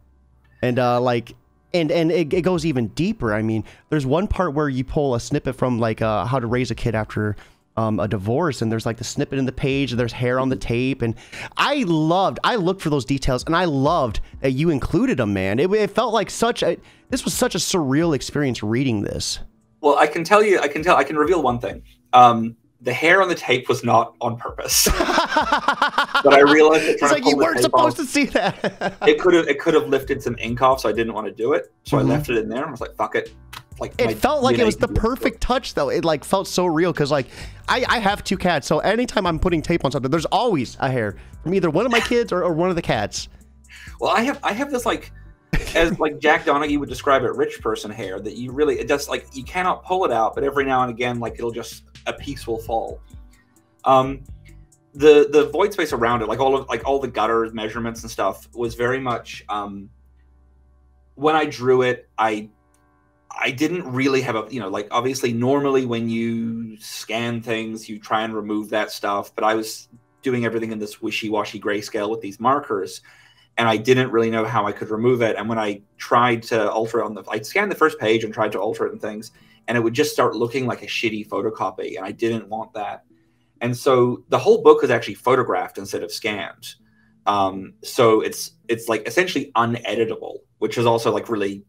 and uh, like and and it, it, goes even deeper. I mean, there's one part where you pull a snippet from like uh, how to raise a kid after um, a divorce and there's like the snippet in the page and there's hair on the tape and i loved i looked for those details and i loved that you included them man. It, it felt like such a this was such a surreal experience reading this. Well i can tell you i can tell i can reveal one thing. Um, the hair on the tape was not on purpose. <laughs> But i realized it's like you weren't supposed off, to see that. It could have it could have lifted some ink off so i didn't want to do it. So mm-hmm. i left it in there i was like fuck it like it felt like it was the perfect touch though. It like felt so real because like I, I have two cats so anytime i'm putting tape on something there's always a hair from either one of my kids or, or one of the cats. Well i have i have this like as like jack donaghy would describe it rich person hair that you really it just like you cannot pull it out but every now and again like it'll just a piece will fall. Um the the void space around it like all of like all the gutter measurements and stuff was very much um when i drew it i I didn't really have a, you know, like obviously normally when you scan things, you try and remove that stuff, but I was doing everything in this wishy-washy grayscale with these markers and I didn't really know how I could remove it. And when I tried to alter it on the, I scanned the first page and tried to alter it and things, and it would just start looking like a shitty photocopy, and I didn't want that. And so the whole book is actually photographed instead of scanned. Um, so it's it's like essentially uneditable, which is also like really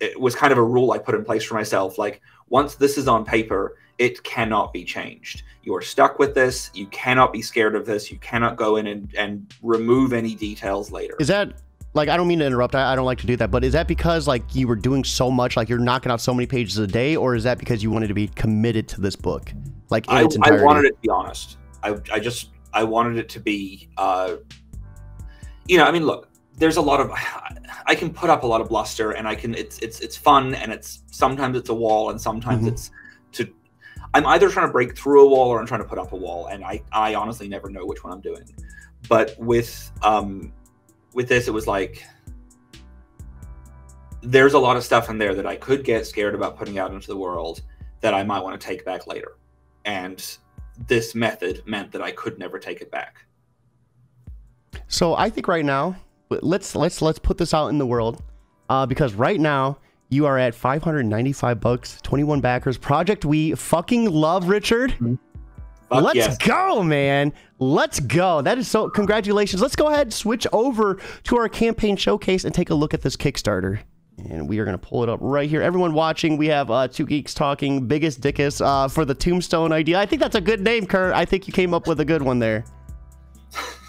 it was kind of a rule I put in place for myself. Like once this is on paper, it cannot be changed. You are stuck with this. You cannot be scared of this. You cannot go in and, and remove any details later. Is that like I don't mean to interrupt. I, I don't like to do that, but is that because like you were doing so much, like you're knocking out so many pages a day, or is that because you wanted to be committed to this book, like in I, its entirety? I wanted it to be honest. I, I just I wanted it to be, uh, you know, I mean, look, there's a lot of I can put up a lot of bluster, and I can it's it's it's fun, and it's sometimes it's a wall, and sometimes Mhm. it's to. I'm either trying to break through a wall or I'm trying to put up a wall, and I I honestly never know which one I'm doing. But with um with this, it was like there's a lot of stuff in there that I could get scared about putting out into the world that I might want to take back later, and this method meant that I could never take it back. So I think right now, let's let's let's put this out in the world, uh, because right now you are at 595 bucks, 21 backers. Project we fucking love, Richard. Fuck Let's yes. go, man. Let's go. That is so. Congratulations. Let's go ahead and switch over to our campaign showcase and take a look at this Kickstarter. And we are going to pull it up right here. Everyone watching, we have uh, Two Geeks Talking, Biggest Dickus uh, for the Tombstone idea. I think that's a good name, Kurt. I think you came up with a good one there. <laughs>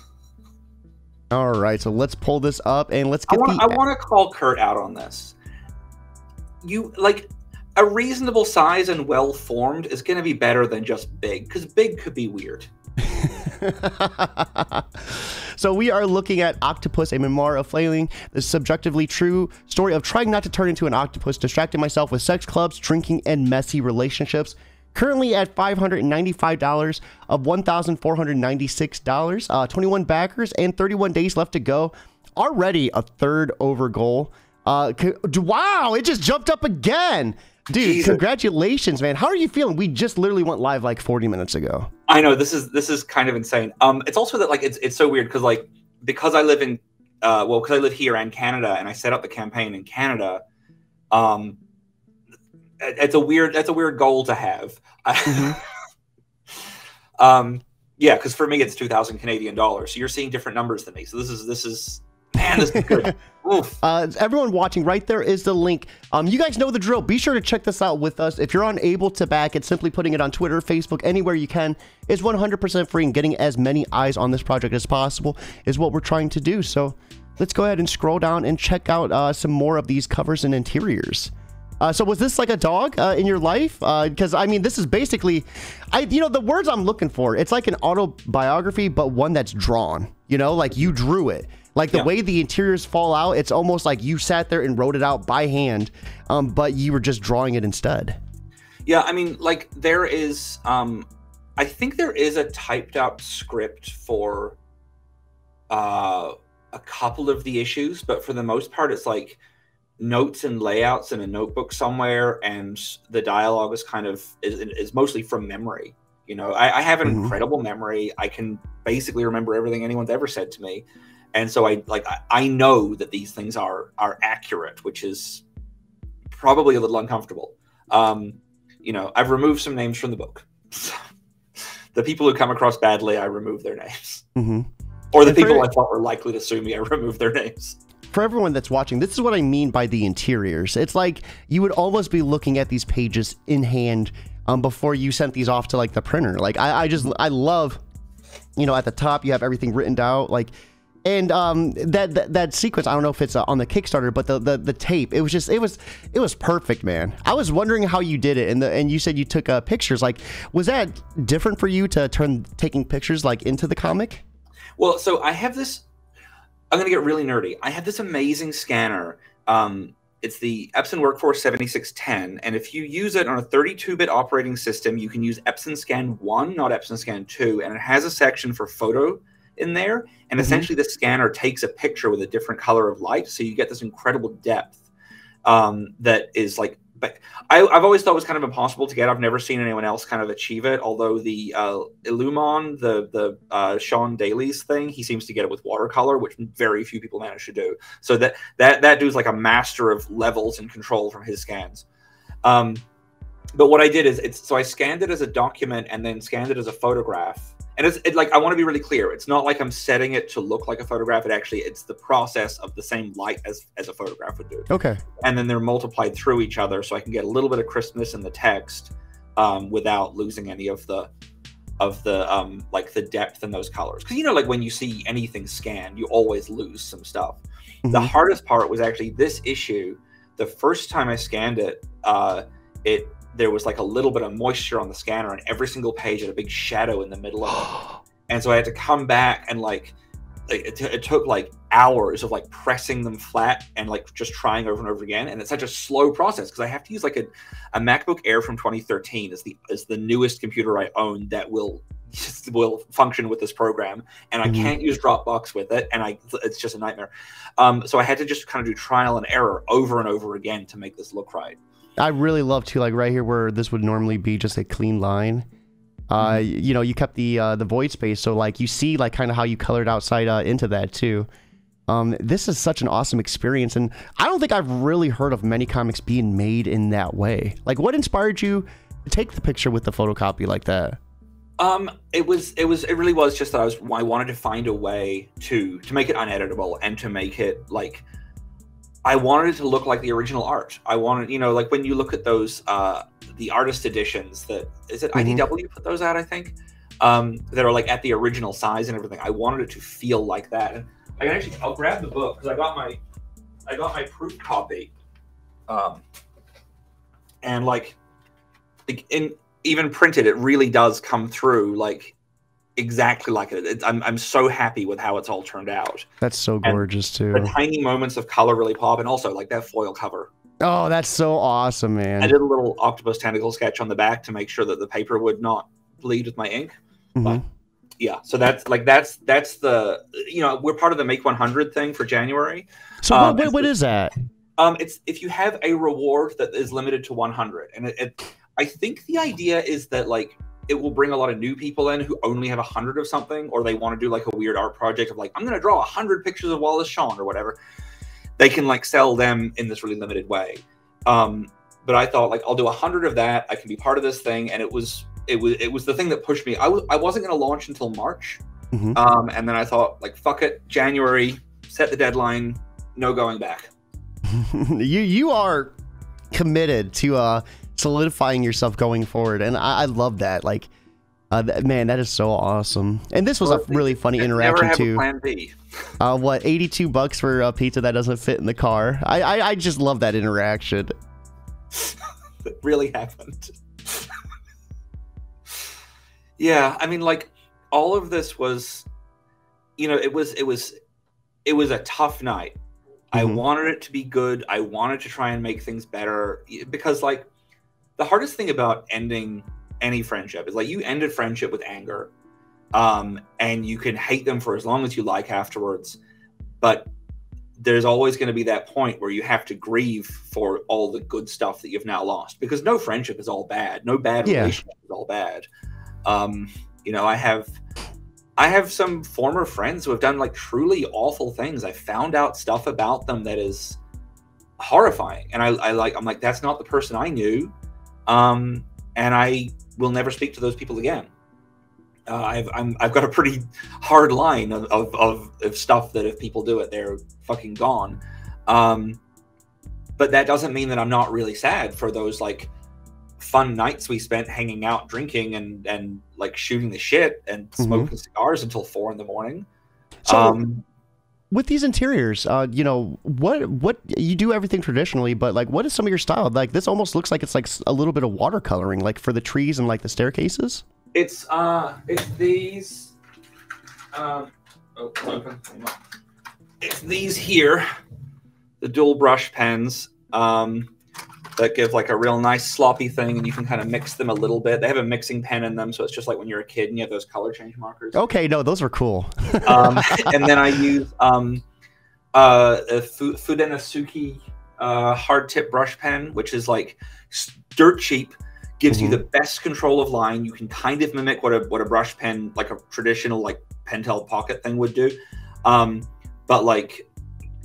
All right, so let's pull this up and let's I get want the. I want to call Kurt out on this. You like a reasonable size and well formed is going to be better than just big because big could be weird. <laughs> so we are looking at Octopus, a memoir of flailing, the subjectively true story of trying not to turn into an octopus, distracting myself with sex clubs, drinking, and messy relationships. Currently at $595 of $1,496, uh, 21 backers, and 31 days left to go. Already a third over goal. Uh, wow, it just jumped up again. Dude, Jesus. congratulations, man. How are you feeling? We just literally went live like 40 minutes ago. I know this is this is kind of insane. Um, it's also that like it's it's so weird because like because I live in uh well because I live here and Canada and I set up the campaign in Canada. Um, it's a weird that's a weird goal to have. Mhm. <laughs> um, yeah, because for me it's two thousand Canadian dollars. So you're seeing different numbers than me. So this is this is man, this is good. <laughs> Uh, everyone watching, right there is the link. Um, you guys know the drill. Be sure to check this out with us. If you're unable to back it, simply putting it on Twitter, Facebook, anywhere you can is 100% free. And getting as many eyes on this project as possible is what we're trying to do. So let's go ahead and scroll down and check out uh, some more of these covers and interiors. Uh, so was this like a dog uh, in your life? Because I mean, this is basically, I you know the words I'm looking for. It's like an autobiography, but one that's drawn. You know, like you drew it. Like the Yeah. way the interiors fall out, it's almost like you sat there and wrote it out by hand, um, but you were just drawing it instead. Yeah, I mean, like there is, um, I think there is a typed up script for uh, a couple of the issues, but for the most part, it's like notes and layouts in a notebook somewhere, and the dialogue is kind of is, is mostly from memory. You know, I, I have an Mhm. incredible memory. I can basically remember everything anyone's ever said to me, and so I like I, I know that these things are are accurate, which is probably a little uncomfortable. Um, you know, I've removed some names from the book. <laughs> the people who come across badly, I remove their names. hmm Or the And for- people I thought were likely to sue me, I remove their names. For everyone that's watching, this is what I mean by the interiors. It's like you would almost be looking at these pages in hand um, before you sent these off to like the printer. Like I, I just I love, you know, at the top you have everything written out like. And um, that, that that sequence, I don't know if it's uh, on the Kickstarter, but the, the the tape, it was just it was it was perfect, man. I was wondering how you did it, and the and you said you took uh, pictures. Like, was that different for you to turn taking pictures like into the comic? Well, so I have this. I'm going to get really nerdy. I have this amazing scanner. Um, it's the Epson Workforce 7610. And if you use it on a 32 bit operating system, you can use Epson Scan 1, not Epson Scan 2. And it has a section for photo in there. And Mhm. essentially, the scanner takes a picture with a different color of light. So you get this incredible depth um, that is like. But I, I've always thought it was kind of impossible to get. I've never seen anyone else kind of achieve it. Although the uh, Illumon, the the uh, Sean Daly's thing, he seems to get it with watercolor, which very few people manage to do. So that that that dude's like a master of levels and control from his scans. Um, but what I did is it's so I scanned it as a document and then scanned it as a photograph, and it's it, like I want to be really clear. It's not like I'm setting it to look like a photograph. It actually it's the process of the same light as as a photograph would do. Okay. And then they're multiplied through each other, so I can get a little bit of crispness in the text um, without losing any of the of the um like the depth in those colors because you know like when you see anything scanned you always lose some stuff mm-hmm. the hardest part was actually this issue the first time i scanned it uh it there was like a little bit of moisture on the scanner and every single page had a big shadow in the middle of it. <gasps> And so i had to come back and like it, it, took like hours of like pressing them flat and like just trying over and over again. And it's such a slow process because i have to use like a, a macbook air from 2013 is the is the newest computer i own that will <laughs> will function with this program. And i mm-hmm. can't use dropbox with it and i it's just a nightmare. Um, so i had to just kind of do trial and error over and over again to make this look right i really love to like right here where this would normally be just a clean line uh, mm-hmm. you know, you kept the uh, the void space, so like you see like kind of how you colored outside uh, into that too. Um, this is such an awesome experience, and I don't think I've really heard of many comics being made in that way. Like, what inspired you to take the picture with the photocopy like that? Um, it was it was it really was just that I was I wanted to find a way to to make it uneditable and to make it like I wanted it to look like the original art. I wanted, you know, like when you look at those uh the artist editions that is it mm-hmm. IDW put those out, I think. Um, that are like at the original size and everything. I wanted it to feel like that. And I can actually I'll grab the book because I got my I got my proof copy. Um and like in even printed, it really does come through like exactly like it. It's, I'm I'm so happy with how it's all turned out. That's so gorgeous and too. The tiny moments of color really pop, and also like that foil cover. Oh, that's so awesome, man! I did a little octopus tentacle sketch on the back to make sure that the paper would not bleed with my ink. Mm-hmm. But yeah, so that's like that's that's the you know we're part of the Make 100 thing for January. So um, what, what is that? Um, it's if you have a reward that is limited to 100, and it, it I think the idea is that like it will bring a lot of new people in who only have a hundred of something, or they want to do like a weird art project of like, I'm gonna draw a hundred pictures of Wallace Shawn or whatever. They can like sell them in this really limited way. Um, but I thought like I'll do a hundred of that. I can be part of this thing, and it was it was it was the thing that pushed me. I wasn't gonna launch until March, mm-hmm. um, and then I thought like fuck it, January, set the deadline, no going back. <laughs> you you are committed to uh solidifying yourself going forward. And I, I love that. Like, uh, th- man, that is so awesome. And this was well, a really funny interaction too. plan B. <laughs> uh, what, 82 bucks for a pizza that doesn't fit in the car? I, I, I just love that interaction. it really happened. yeah, I mean, like, all of this was, you know, it was, it was, it was a tough night. Mm-hmm. I wanted it to be good. I wanted to try and make things better because, like, the hardest thing about ending any friendship is like you end a friendship with anger um, and you can hate them for as long as you like afterwards but there's always going to be that point where you have to grieve for all the good stuff that you've now lost because no friendship is all bad. No bad yeah. relationship is all bad. Um, you know i have i have some former friends who have done like truly awful things. I found out stuff about them that is horrifying and i, I like i'm like that's not the person i knew um, and I will never speak to those people again. Uh, I've i have got a pretty hard line of, of, of, stuff that if people do it, they're fucking gone. Um, but that doesn't mean that I'm not really sad for those like fun nights we spent hanging out, drinking, and and like shooting the shit and mm-hmm. smoking mm-hmm. cigars until four in the morning. So, um, with these interiors, uh, you know, what what you do everything traditionally, but like, what is some of your style? Like, this almost looks like it's like a little bit of watercoloring, like for the trees and like the staircases. It's uh, it's these. Um, oh, open. It's these here, the dual brush pens. Um, that give like a real nice sloppy thing, and you can kind of mix them a little bit. They have a mixing pen in them, so it's just like when you're a kid and you have those color change markers. Okay, no, those are cool. <laughs> um, and then I use um, uh, a Fudenosuke uh, hard tip brush pen, which is like dirt cheap, gives mm-hmm. you the best control of line. You can kind of mimic what a what a brush pen, like a traditional like Pentel pocket thing would do, um, but like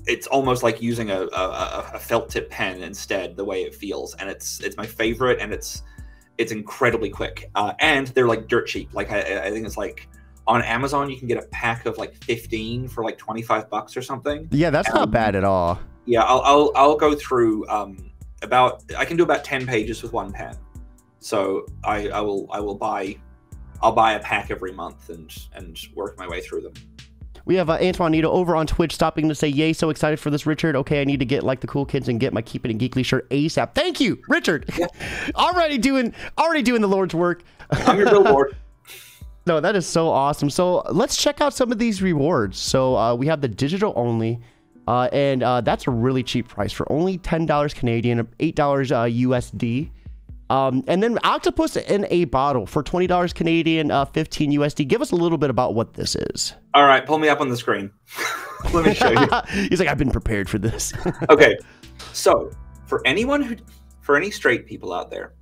it's almost like using a, a, a, felt tip pen instead the way it feels and it's it's my favorite and it's it's incredibly quick uh, and they're like dirt cheap like I, I think it's like on Amazon you can get a pack of like 15 for like 25 bucks or something. Yeah, that's um, not bad at all. Yeah, I'll I'll, I'll go through um, about I can do about 10 pages with one pen. So I, I will I will buy I'll buy a pack every month and and work my way through them. We have uh, Antoine Nito over on Twitch stopping to say, Yay, so excited for this, Richard. Okay, I need to get like the cool kids and get my Keep It in Geekly shirt ASAP. Thank you, Richard. <laughs> Already doing already doing the Lord's work. I'm your billboard. <laughs> no, that is so awesome. So let's check out some of these rewards. So uh, we have the digital only. Uh, and uh, that's a really cheap price for only $10 Canadian, $8 USD. Um, and then octopus in a bottle for twenty dollars Canadian, uh, fifteen USD. Give us a little bit about what this is. All right, pull me up on the screen. <laughs> Let me show you. <laughs> He's like, I've been prepared for this. <laughs> okay, so for anyone who, for any straight people out there,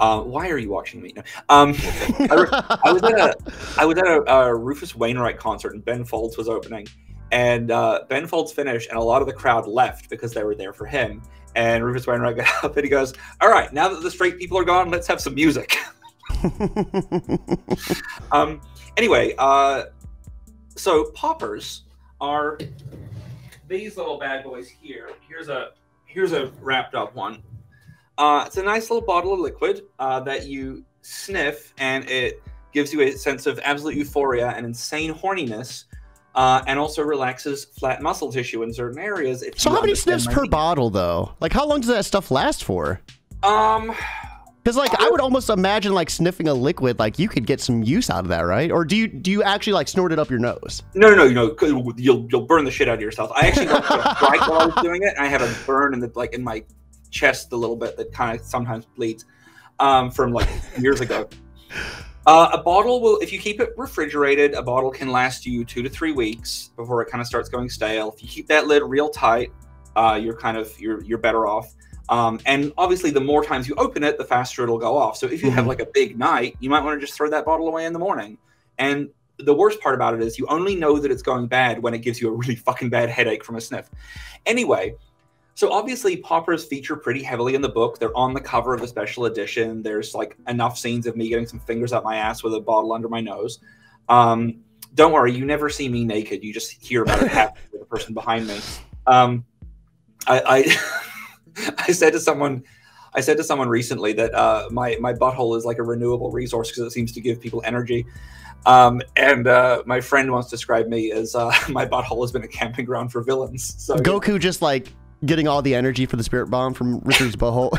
uh, why are you watching me? No. Um, I, I, was at a I was at a, a, Rufus Wainwright concert and Ben Folds was opening, and uh, Ben Folds finished, and a lot of the crowd left because they were there for him. And Rufus Wainwright got <laughs> up and he goes, All right, now that the straight people are gone, let's have some music. <laughs> um, anyway, uh, so poppers are these little bad boys here. Here's a here's a wrapped up one. Uh, it's a nice little bottle of liquid uh, that you sniff, and it gives you a sense of absolute euphoria and insane horniness uh, and also relaxes flat muscle tissue in certain areas. so how many sniffs per bottle, though? Like, how long does that stuff last for? Um, because like I would almost imagine like sniffing a liquid, like you could get some use out of that, right? Or do you do you actually like snort it up your nose? No, no, no, you know, you'll you'll burn the shit out of yourself. I actually got fright while I was doing it. I have a burn in the like in my chest a little bit that kind of sometimes bleeds um, from like years ago. Uh, a bottle will, if you keep it refrigerated, a bottle can last you two to three weeks before it kind of starts going stale. If you keep that lid real tight, uh, you're kind of you're you're better off. Um, and obviously, the more times you open it, the faster it'll go off. So if you mm-hmm. have like a big night, you might want to just throw that bottle away in the morning. And the worst part about it is you only know that it's going bad when it gives you a really fucking bad headache from a sniff. Anyway, so obviously, poppers feature pretty heavily in the book. They're on the cover of the special edition. There's like enough scenes of me getting some fingers up my ass with a bottle under my nose. Um, don't worry, you never see me naked. You just hear about it happen with the person behind me. Um, I, I, <laughs> I, said to someone, I said to someone recently that uh, my my butthole is like a renewable resource because it seems to give people energy. Um, and uh, my friend once described me as uh, <laughs> my butthole has been a camping ground for villains. So Goku yeah. just like getting all the energy for the spirit bomb from Richard's butthole.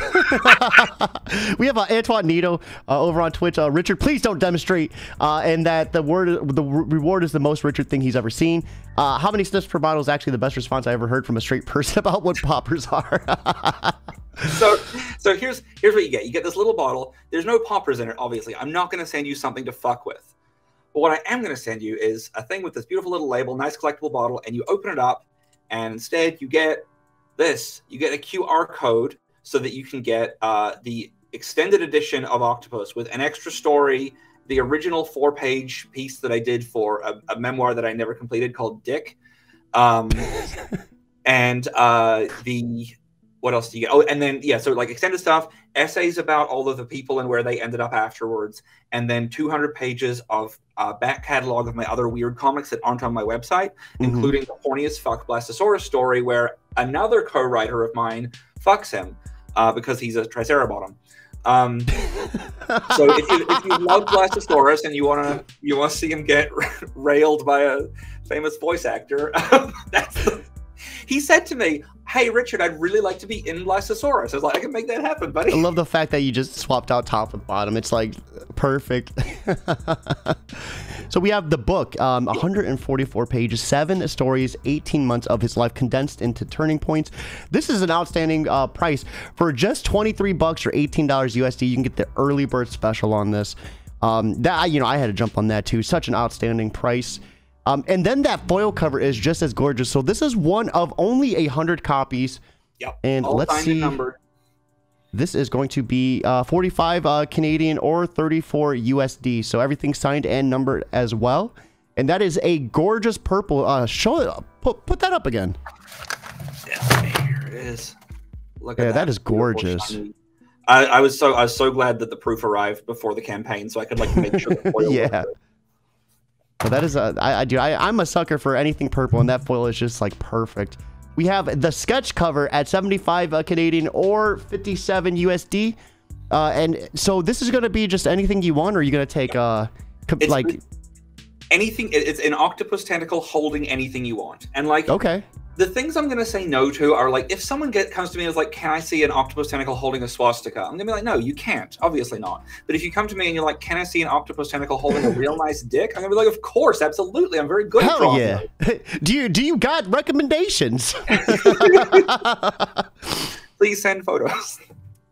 <laughs> we have uh, Antoine Nito uh, over on Twitch. Uh, Richard, please don't demonstrate, uh, and that the word, the reward is the most Richard thing he's ever seen. Uh, how many sniffs per bottle is actually the best response I ever heard from a straight person <laughs> about what poppers are. <laughs> so, so here's here's what you get. You get this little bottle. There's no poppers in it. Obviously, I'm not going to send you something to fuck with. But what I am going to send you is a thing with this beautiful little label, nice collectible bottle, and you open it up, and instead you get this, you get a QR code so that you can get uh, the extended edition of Octopus with an extra story, the original four page piece that I did for a, a memoir that I never completed called Dick. Um, <laughs> and uh, the what else do you get? Oh, and then yeah, so like extended stuff, essays about all of the people and where they ended up afterwards, and then 200 pages of uh, back catalog of my other weird comics that aren't on my website, mm-hmm. including the horniest fuck Blastosaurus story, where another co-writer of mine fucks him uh, because he's a Tricerabottom. Um, so if you, if you love Blastosaurus and you want to you want to see him get <laughs> railed by a famous voice actor, <laughs> that's he said to me, "Hey Richard, I'd really like to be in Blastosaurus. I was like, "I can make that happen, buddy." I love the fact that you just swapped out top and bottom. It's like perfect. <laughs> so we have the book, um, 144 pages, seven stories, 18 months of his life condensed into turning points. This is an outstanding uh, price for just 23 bucks or 18 dollars USD. You can get the early bird special on this. Um, that you know, I had to jump on that too. Such an outstanding price. Um, and then that foil cover is just as gorgeous. So this is one of only a hundred copies. Yep. And All let's see. This is going to be uh, 45 uh, Canadian or 34 USD. So everything signed and numbered as well. And that is a gorgeous purple. Uh, show it. Put put that up again. Yeah, here it is. Look at yeah, that. that is gorgeous. I, I, was so I was so glad that the proof arrived before the campaign, so I could like make sure. <laughs> yeah. So that is a I, I do I, I'm a sucker for anything purple, and that foil is just like perfect. We have the sketch cover at 75 uh, Canadian or 57 USD. Uh, and so this is going to be just anything you want, or are you going to take uh, It's- like Anything. It's an octopus tentacle holding anything you want, and like okay, the things I'm gonna say no to are like if someone get comes to me and is like, "Can I see an octopus tentacle holding a swastika?" I'm gonna be like, "No, you can't. Obviously not." But if you come to me and you're like, "Can I see an octopus tentacle holding a real <laughs> nice dick?" I'm gonna be like, "Of course, absolutely. I'm very good at hell drawing yeah. <laughs> do you do you got recommendations? <laughs> Please send photos.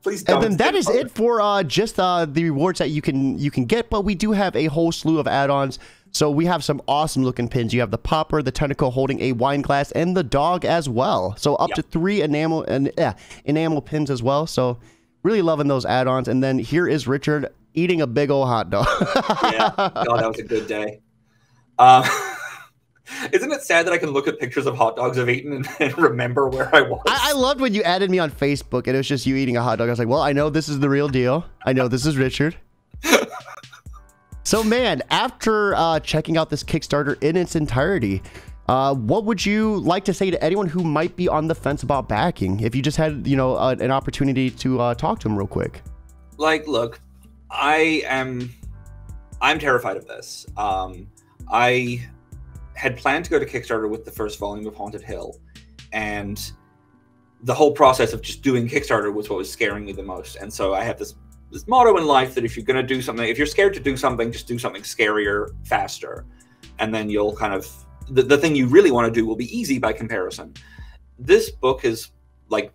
Please and then that is photos. it for uh, just uh, the rewards that you can you can get. But we do have a whole slew of add-ons. So we have some awesome looking pins. You have the popper, the tentacle holding a wine glass, and the dog as well. So up Yeah. to three enamel and yeah, enamel pins as well. So really loving those add-ons. And then here is Richard eating a big old hot dog. <laughs> yeah. God, that was a good day. Um, <laughs> isn't it sad that I can look at pictures of hot dogs I've eaten and, <laughs> and remember where I was? I, I loved when you added me on Facebook and it was just you eating a hot dog. I was like, well, I know this is the real deal. I know this is Richard. So, man, after uh, checking out this Kickstarter in its entirety, uh, what would you like to say to anyone who might be on the fence about backing? If you just had, you know, an opportunity to uh, talk to them real quick. like look i am i'm terrified of this um i had planned to go to kickstarter with the first volume of haunted hill and the whole process of just doing kickstarter was what was scaring me the most and so i have this this motto in life that if you're going to do something if you're scared to do something just do something scarier faster and then you'll kind of the, the thing you really want to do will be easy by comparison this book is like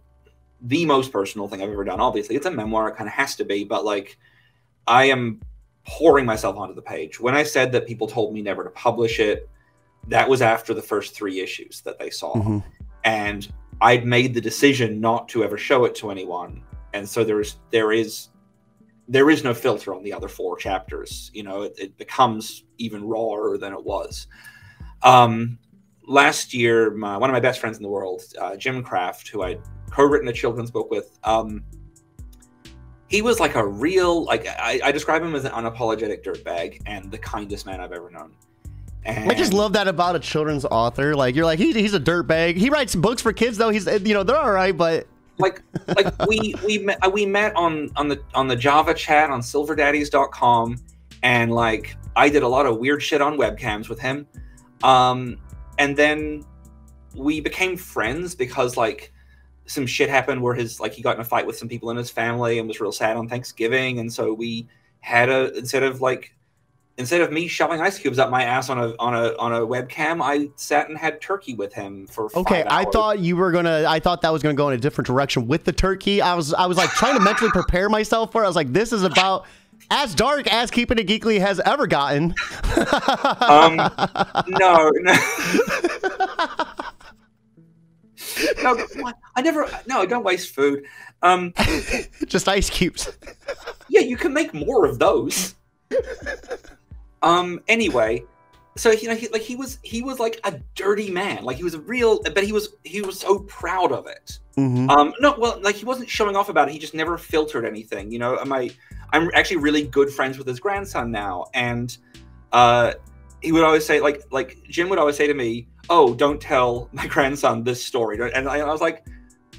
the most personal thing I've ever done. Obviously, it's a memoir; it kind of has to be. But like, I am pouring myself onto the page. When I said that people told me never to publish it, that was after the first three issues that they saw, Mhm. and I'd made the decision not to ever show it to anyone. And so there's there is there is no filter on the other four chapters. You know, it, it becomes even rawer than it was. Um, last year, my, one of my best friends in the world, uh, Jim Craft, who I co-written a children's book with, um, he was like a real like I, I describe him as an unapologetic dirtbag and the kindest man I've ever known. And I just love that about a children's author. Like, you're like, he, he's a dirtbag. He writes books for kids, though. He's, you know, they're all right, but like like we we met we met on on the on the Java chat on silverdaddies.com and like I did a lot of weird shit on webcams with him. Um and then we became friends because like some shit happened where his like he got in a fight with some people in his family and was real sad on Thanksgiving and so we had a instead of like instead of me shoving ice cubes up my ass on a on a on a webcam I sat and had turkey with him for Okay, I thought you were gonna. I thought that was gonna go in a different direction with the turkey. I was, I was like trying to mentally prepare myself for. it. I was like, this is about as dark as Keeping It Geekly has ever gotten. Um, no, no. <laughs> no. I never. No, don't waste food. Um, <laughs> just ice cubes. yeah, you can make more of those. <laughs> Um. Anyway, so you know, he, like he was, he was like a dirty man. Like he was a real, but he was, he was so proud of it. hmm Um, no, well, like he wasn't showing off about it. He just never filtered anything. You know, my I'm actually really good friends with his grandson now, and uh, he would always say, like, like Jim would always say to me, "Oh, don't tell my <laughs> grandson this story." And I, I was like,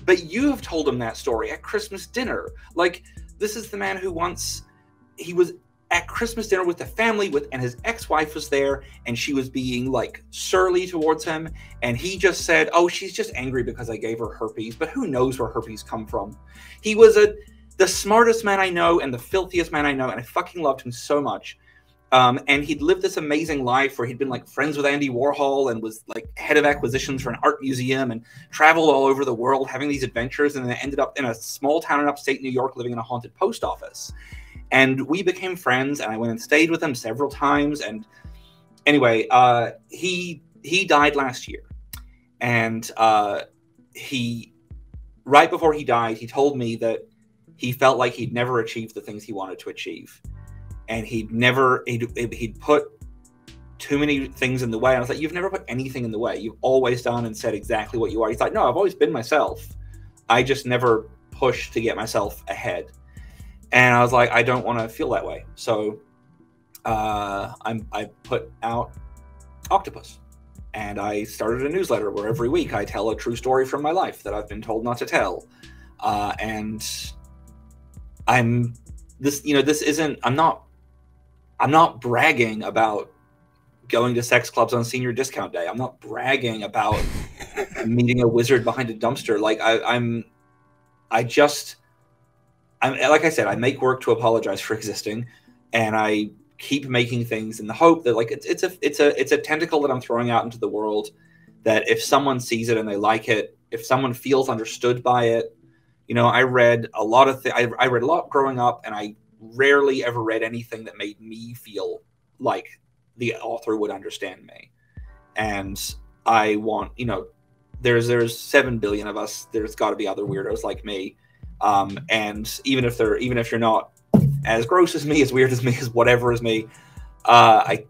"But you have told him that story at Christmas dinner. Like, this is the man who once he was." At Christmas dinner with the family, with and his ex-wife was there, and she was being like surly towards him, and he just said, "Oh, she's just angry because I gave her herpes." But who knows where herpes come from? He was a the smartest man I know and the filthiest man I know, and I fucking loved him so much. Um, and he'd lived this amazing life where he'd been like friends with Andy Warhol and was like head of acquisitions for an art museum and traveled all over the world having these adventures, and then ended up in a small town in upstate New York living in a haunted post office. And we became friends, and I went and stayed with him several times. And anyway, uh, he he died last year, and uh, he right before he died, he told me that he felt like he'd never achieved the things he wanted to achieve, and he'd never he'd, he'd put too many things in the way. And I was like, "You've never put anything in the way. You've always done and said exactly what you are." He's like, "No, I've always been myself. I just never pushed to get myself ahead." And I was like, "I don't want to feel that way." So uh, I'm I put out Octopus, and I started a newsletter where every week I tell a true story from my life that I've been told not to tell, uh, and I'm this you know this isn't I'm not I'm not bragging about going to sex clubs on senior discount day. I'm not bragging about <laughs> meeting a wizard behind a dumpster. Like I, I'm, I just, I'm like I said, I make work to apologize for existing, and I keep making things in the hope that like it's it's a it's a it's a tentacle that I'm throwing out into the world. That if someone sees it and they like it, if someone feels understood by it, you know, I read a lot of things. I, I read a lot growing up, and I rarely ever read anything that made me feel like the author would understand me. And I want, you know, there's there's seven billion of us. There's got to be other weirdos like me. Um, and even if they're even if you're not as gross as me, as weird as me, <laughs> as whatever as me, uh, I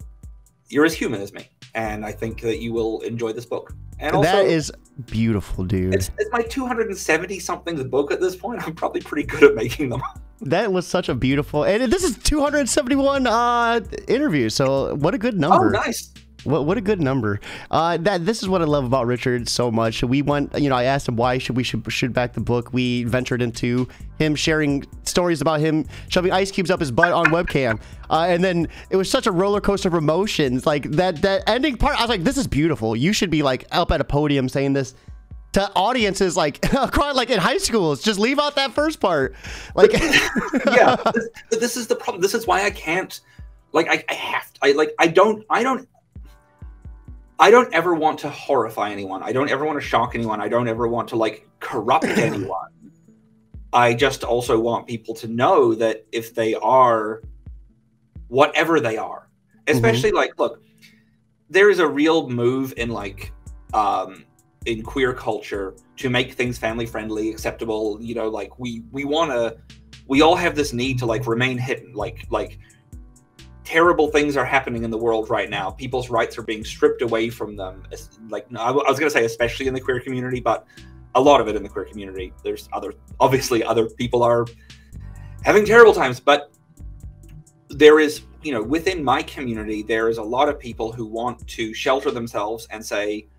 you're as human as me, and I think that you will enjoy this book. And also, that is beautiful, dude. It's, it's my 270 something book at this point. I'm probably pretty good at making them. <laughs> That was such a beautiful, and this is 271 uh, interviews. So what a good number. Oh, nice. What, what a good number. Uh, that this is what I love about Richard so much. We went, you know, I asked him why should we should should back the book. We ventured into him sharing stories about him shoving ice cubes up his butt on webcam, uh, and then it was such a roller coaster of emotions. Like that that ending part, I was like, this is beautiful. You should be like up at a podium saying this to audiences like <laughs> like in high schools just leave out that first part like yeah this, this, is the problem this is why i can't like I, I have to, i like i don't i don't I don't ever want to horrify anyone. I don't ever want to shock anyone. I don't ever want to like corrupt <coughs> anyone. I just also want people to know that if they are whatever they are, especially mm-hmm. like, look, there is a real move in like, um, in queer culture to make things family friendly, acceptable. You know, like we we want to, we all have this need to like remain hidden. Like like terrible things are happening in the world right now. People's rights are being stripped away from them. Like I was going to say, especially in the queer community, but a lot of it in the queer community. There's other, obviously, other people are having terrible times, but there is, you know, within my community, there is a lot of people who want to shelter themselves and say,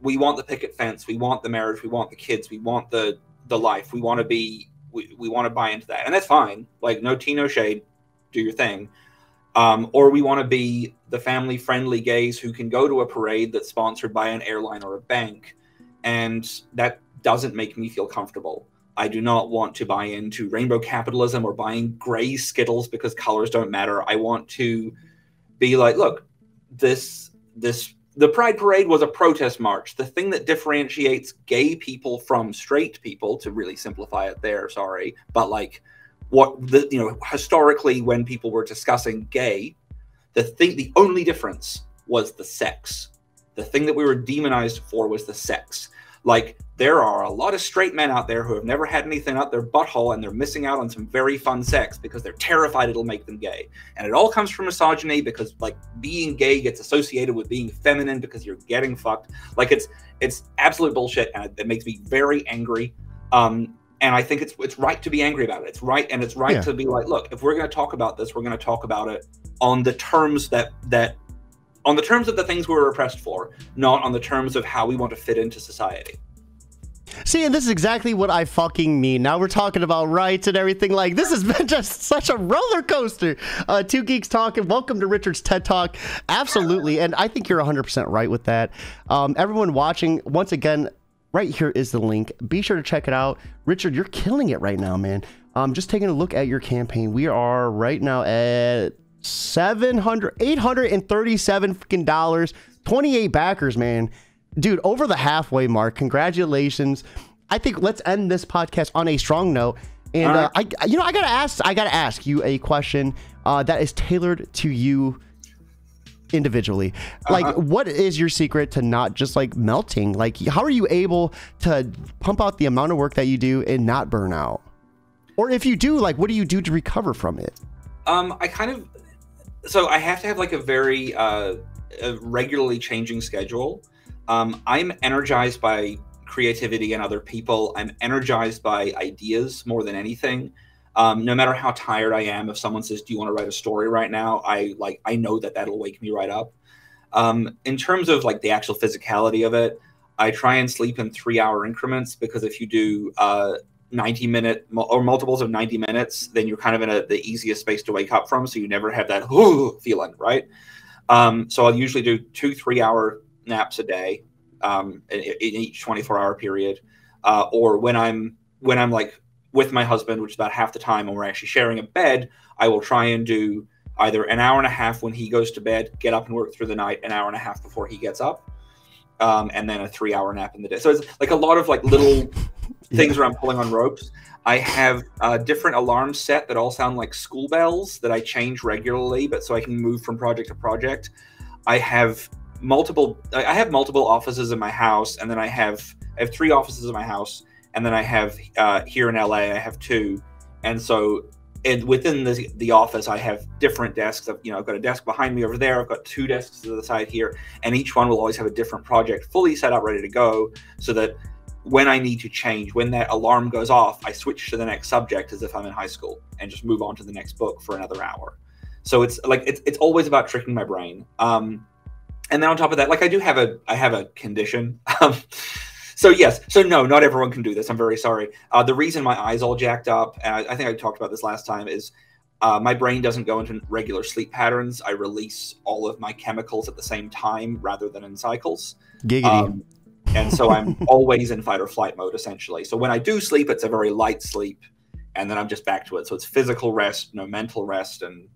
we want the picket fence, we want the marriage, we want the kids, we want the the life, we want to be, we, we want to buy into that, and that's fine. Like no tea, no shade, do your thing um, or we want to be the family friendly gays who can go to a parade that's sponsored by an airline or a bank. And that doesn't make me feel comfortable. I do not want to buy into rainbow capitalism or buying gray Skittles because colors don't matter. I want to be like, look, this, this, the Pride Parade was a protest march. The thing that differentiates gay people from straight people, to really simplify it there, sorry, but like, what the you know historically when people were discussing gay the thing the only difference was the sex. The thing that we were demonized for was the sex. Like there are a lot of straight men out there who have never had anything out their butthole and they're missing out on some very fun sex because they're terrified it'll make them gay. And it all comes from misogyny because like being gay gets associated with being feminine because you're getting fucked. Like it's it's absolute bullshit and it, it makes me very angry. Um and I think it's it's right to be angry about it. It's right, and it's right yeah. to be like, look, if we're going to talk about this, we're going to talk about it on the terms that that on the terms of the things we were oppressed for, not on the terms of how we want to fit into society. See, and this is exactly what I fucking mean. Now we're talking about rights and everything. Like, this has been <laughs> just such a roller coaster. Uh, Two Geeks Talking. Welcome to Richard's TED Talk. Absolutely. And I think you're 100% right with that. Um, everyone watching, once again, right here is the link. Be sure to check it out. Richard, you're killing it right now, man. Um, just taking a look at your campaign. We are right now at 700 837 freaking dollars 28 backers man dude over the halfway mark congratulations i think let's end this podcast on a strong note and uh, I, you know, I gotta ask, I gotta ask you a question uh, that is tailored to you individually. Like, uh-huh. what is your secret to not just like melting? Like, how are you able to pump out the amount of work that you do and not burn out? Or if you do, like, what do you do to recover from it? Um, I kind of, so I have to have like a very uh, a regularly changing schedule. Um, I'm energized by creativity and other people. I'm energized by ideas more than anything. Um, no matter how tired I am, if someone says, "Do you want to write a story right now?" I like I know that that'll wake me right up. Um, in terms of like the actual physicality of it, I try and sleep in three hour increments because if you do uh, 90 minute or multiples of 90 minutes, then you're kind of in a, the easiest space to wake up from. So you never have that Ooh! <laughs> feeling, right? Um, so I'll usually do two three hour naps a day um, in, in, each 24 hour period, uh, or when I'm when I'm like with my husband, which is about half the time, when we're actually sharing a bed, I will try and do either an hour and a half when he goes to bed, get up and work through the night, an hour and a half before he gets up, um, and then a three hour nap in the day. So it's like a lot of like little <laughs> things yeah. where I'm pulling on ropes. I have a different alarms set that all sound like school bells that I change regularly, but so I can move from project to project. I have multiple. I have multiple offices in my house, and then I have I have three offices in my house, and then I have uh, here in LA I have two, and so and within the, the office i have different desks you know i've got a desk behind me over there i've got two desks to the side here and each one will always have a different project fully set up ready to go so that when i need to change when that alarm goes off i switch to the next subject as if i'm in high school and just move on to the next book for another hour. So it's like it's, it's always about tricking my brain. Um, and then on top of that like i do have a i have a condition. <laughs> Um, so yes, so no, not everyone can do this. I'm very sorry. Uh, the reason my eyes all jacked up, and I, I think I talked about this last time, is uh, my brain doesn't go into regular sleep patterns. I release all of my chemicals at the same time rather than in cycles. Giggity. Um, and so I'm <laughs> always in fight or flight mode essentially. So when I do sleep, it's a very light sleep, and then I'm just back to it. So it's physical rest, no mental rest, and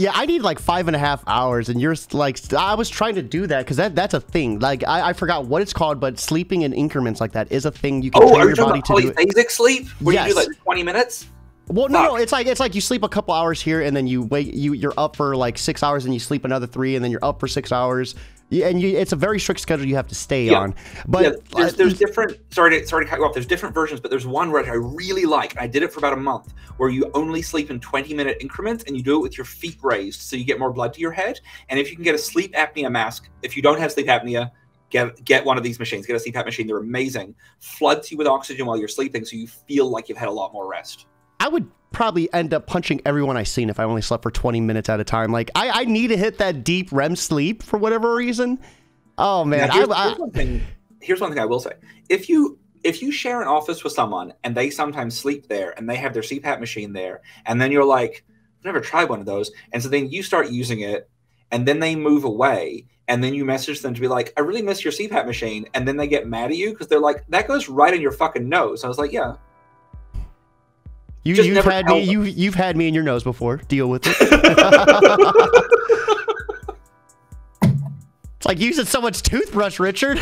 yeah, I need like five and a half hours, and you're like, I was trying to do that because that that's a thing. Like, I, I forgot what it's called, but sleeping in increments like that is a thing. You can oh, train your body to do. Polyphasic sleep, where yes. you do like twenty minutes. Well, no, no, it's like it's like you sleep a couple hours here, and then you wait. You you're up for like six hours, and you sleep another three, and then you're up for six hours. Yeah, and you, it's a very strict schedule you have to stay yeah. on. But yeah, there's, there's different. Sorry to sorry to cut you off. There's different versions, but there's one which I really like. I did it for about a month, where you only sleep in 20 minute increments, and you do it with your feet raised, so you get more blood to your head. And if you can get a sleep apnea mask, if you don't have sleep apnea, get get one of these machines. Get a CPAP machine. They're amazing. Floods you with oxygen while you're sleeping, so you feel like you've had a lot more rest. I would probably end up punching everyone I seen if I only slept for 20 minutes at a time. Like I, I need to hit that deep REM sleep for whatever reason. Oh man, now, here's, I, here's, one thing, here's one thing I will say: if you if you share an office with someone and they sometimes sleep there and they have their CPAP machine there, and then you're like, I've never tried one of those, and so then you start using it, and then they move away, and then you message them to be like, I really miss your CPAP machine, and then they get mad at you because they're like, that goes right in your fucking nose. I was like, yeah, you, Just you've had me. You you've had me in your nose before. Deal with it. <laughs> it's like using someone's toothbrush, Richard. <laughs>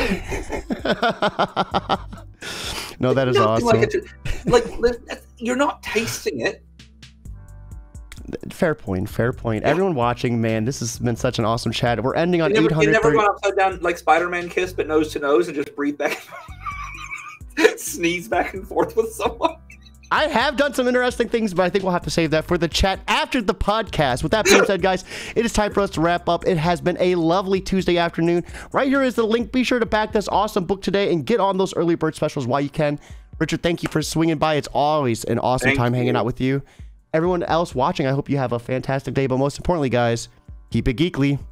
no, that is awesome. Like, like you're not tasting it. Fair point. Fair point. Yeah. Everyone watching, man, this has been such an awesome chat. We're ending on 800. You never gone upside down like Spider-Man kiss, but nose to nose, and just breathe back, <laughs> sneeze back and forth with someone. I have done some interesting things, but I think we'll have to save that for the chat after the podcast. With that being said, guys, it is time for us to wrap up. It has been a lovely Tuesday afternoon. Right here is the link. Be sure to back this awesome book today and get on those early bird specials while you can. Richard, thank you for swinging by. It's always an awesome thank time you. hanging out with you. Everyone else watching, I hope you have a fantastic day. But most importantly, guys, keep it geekly.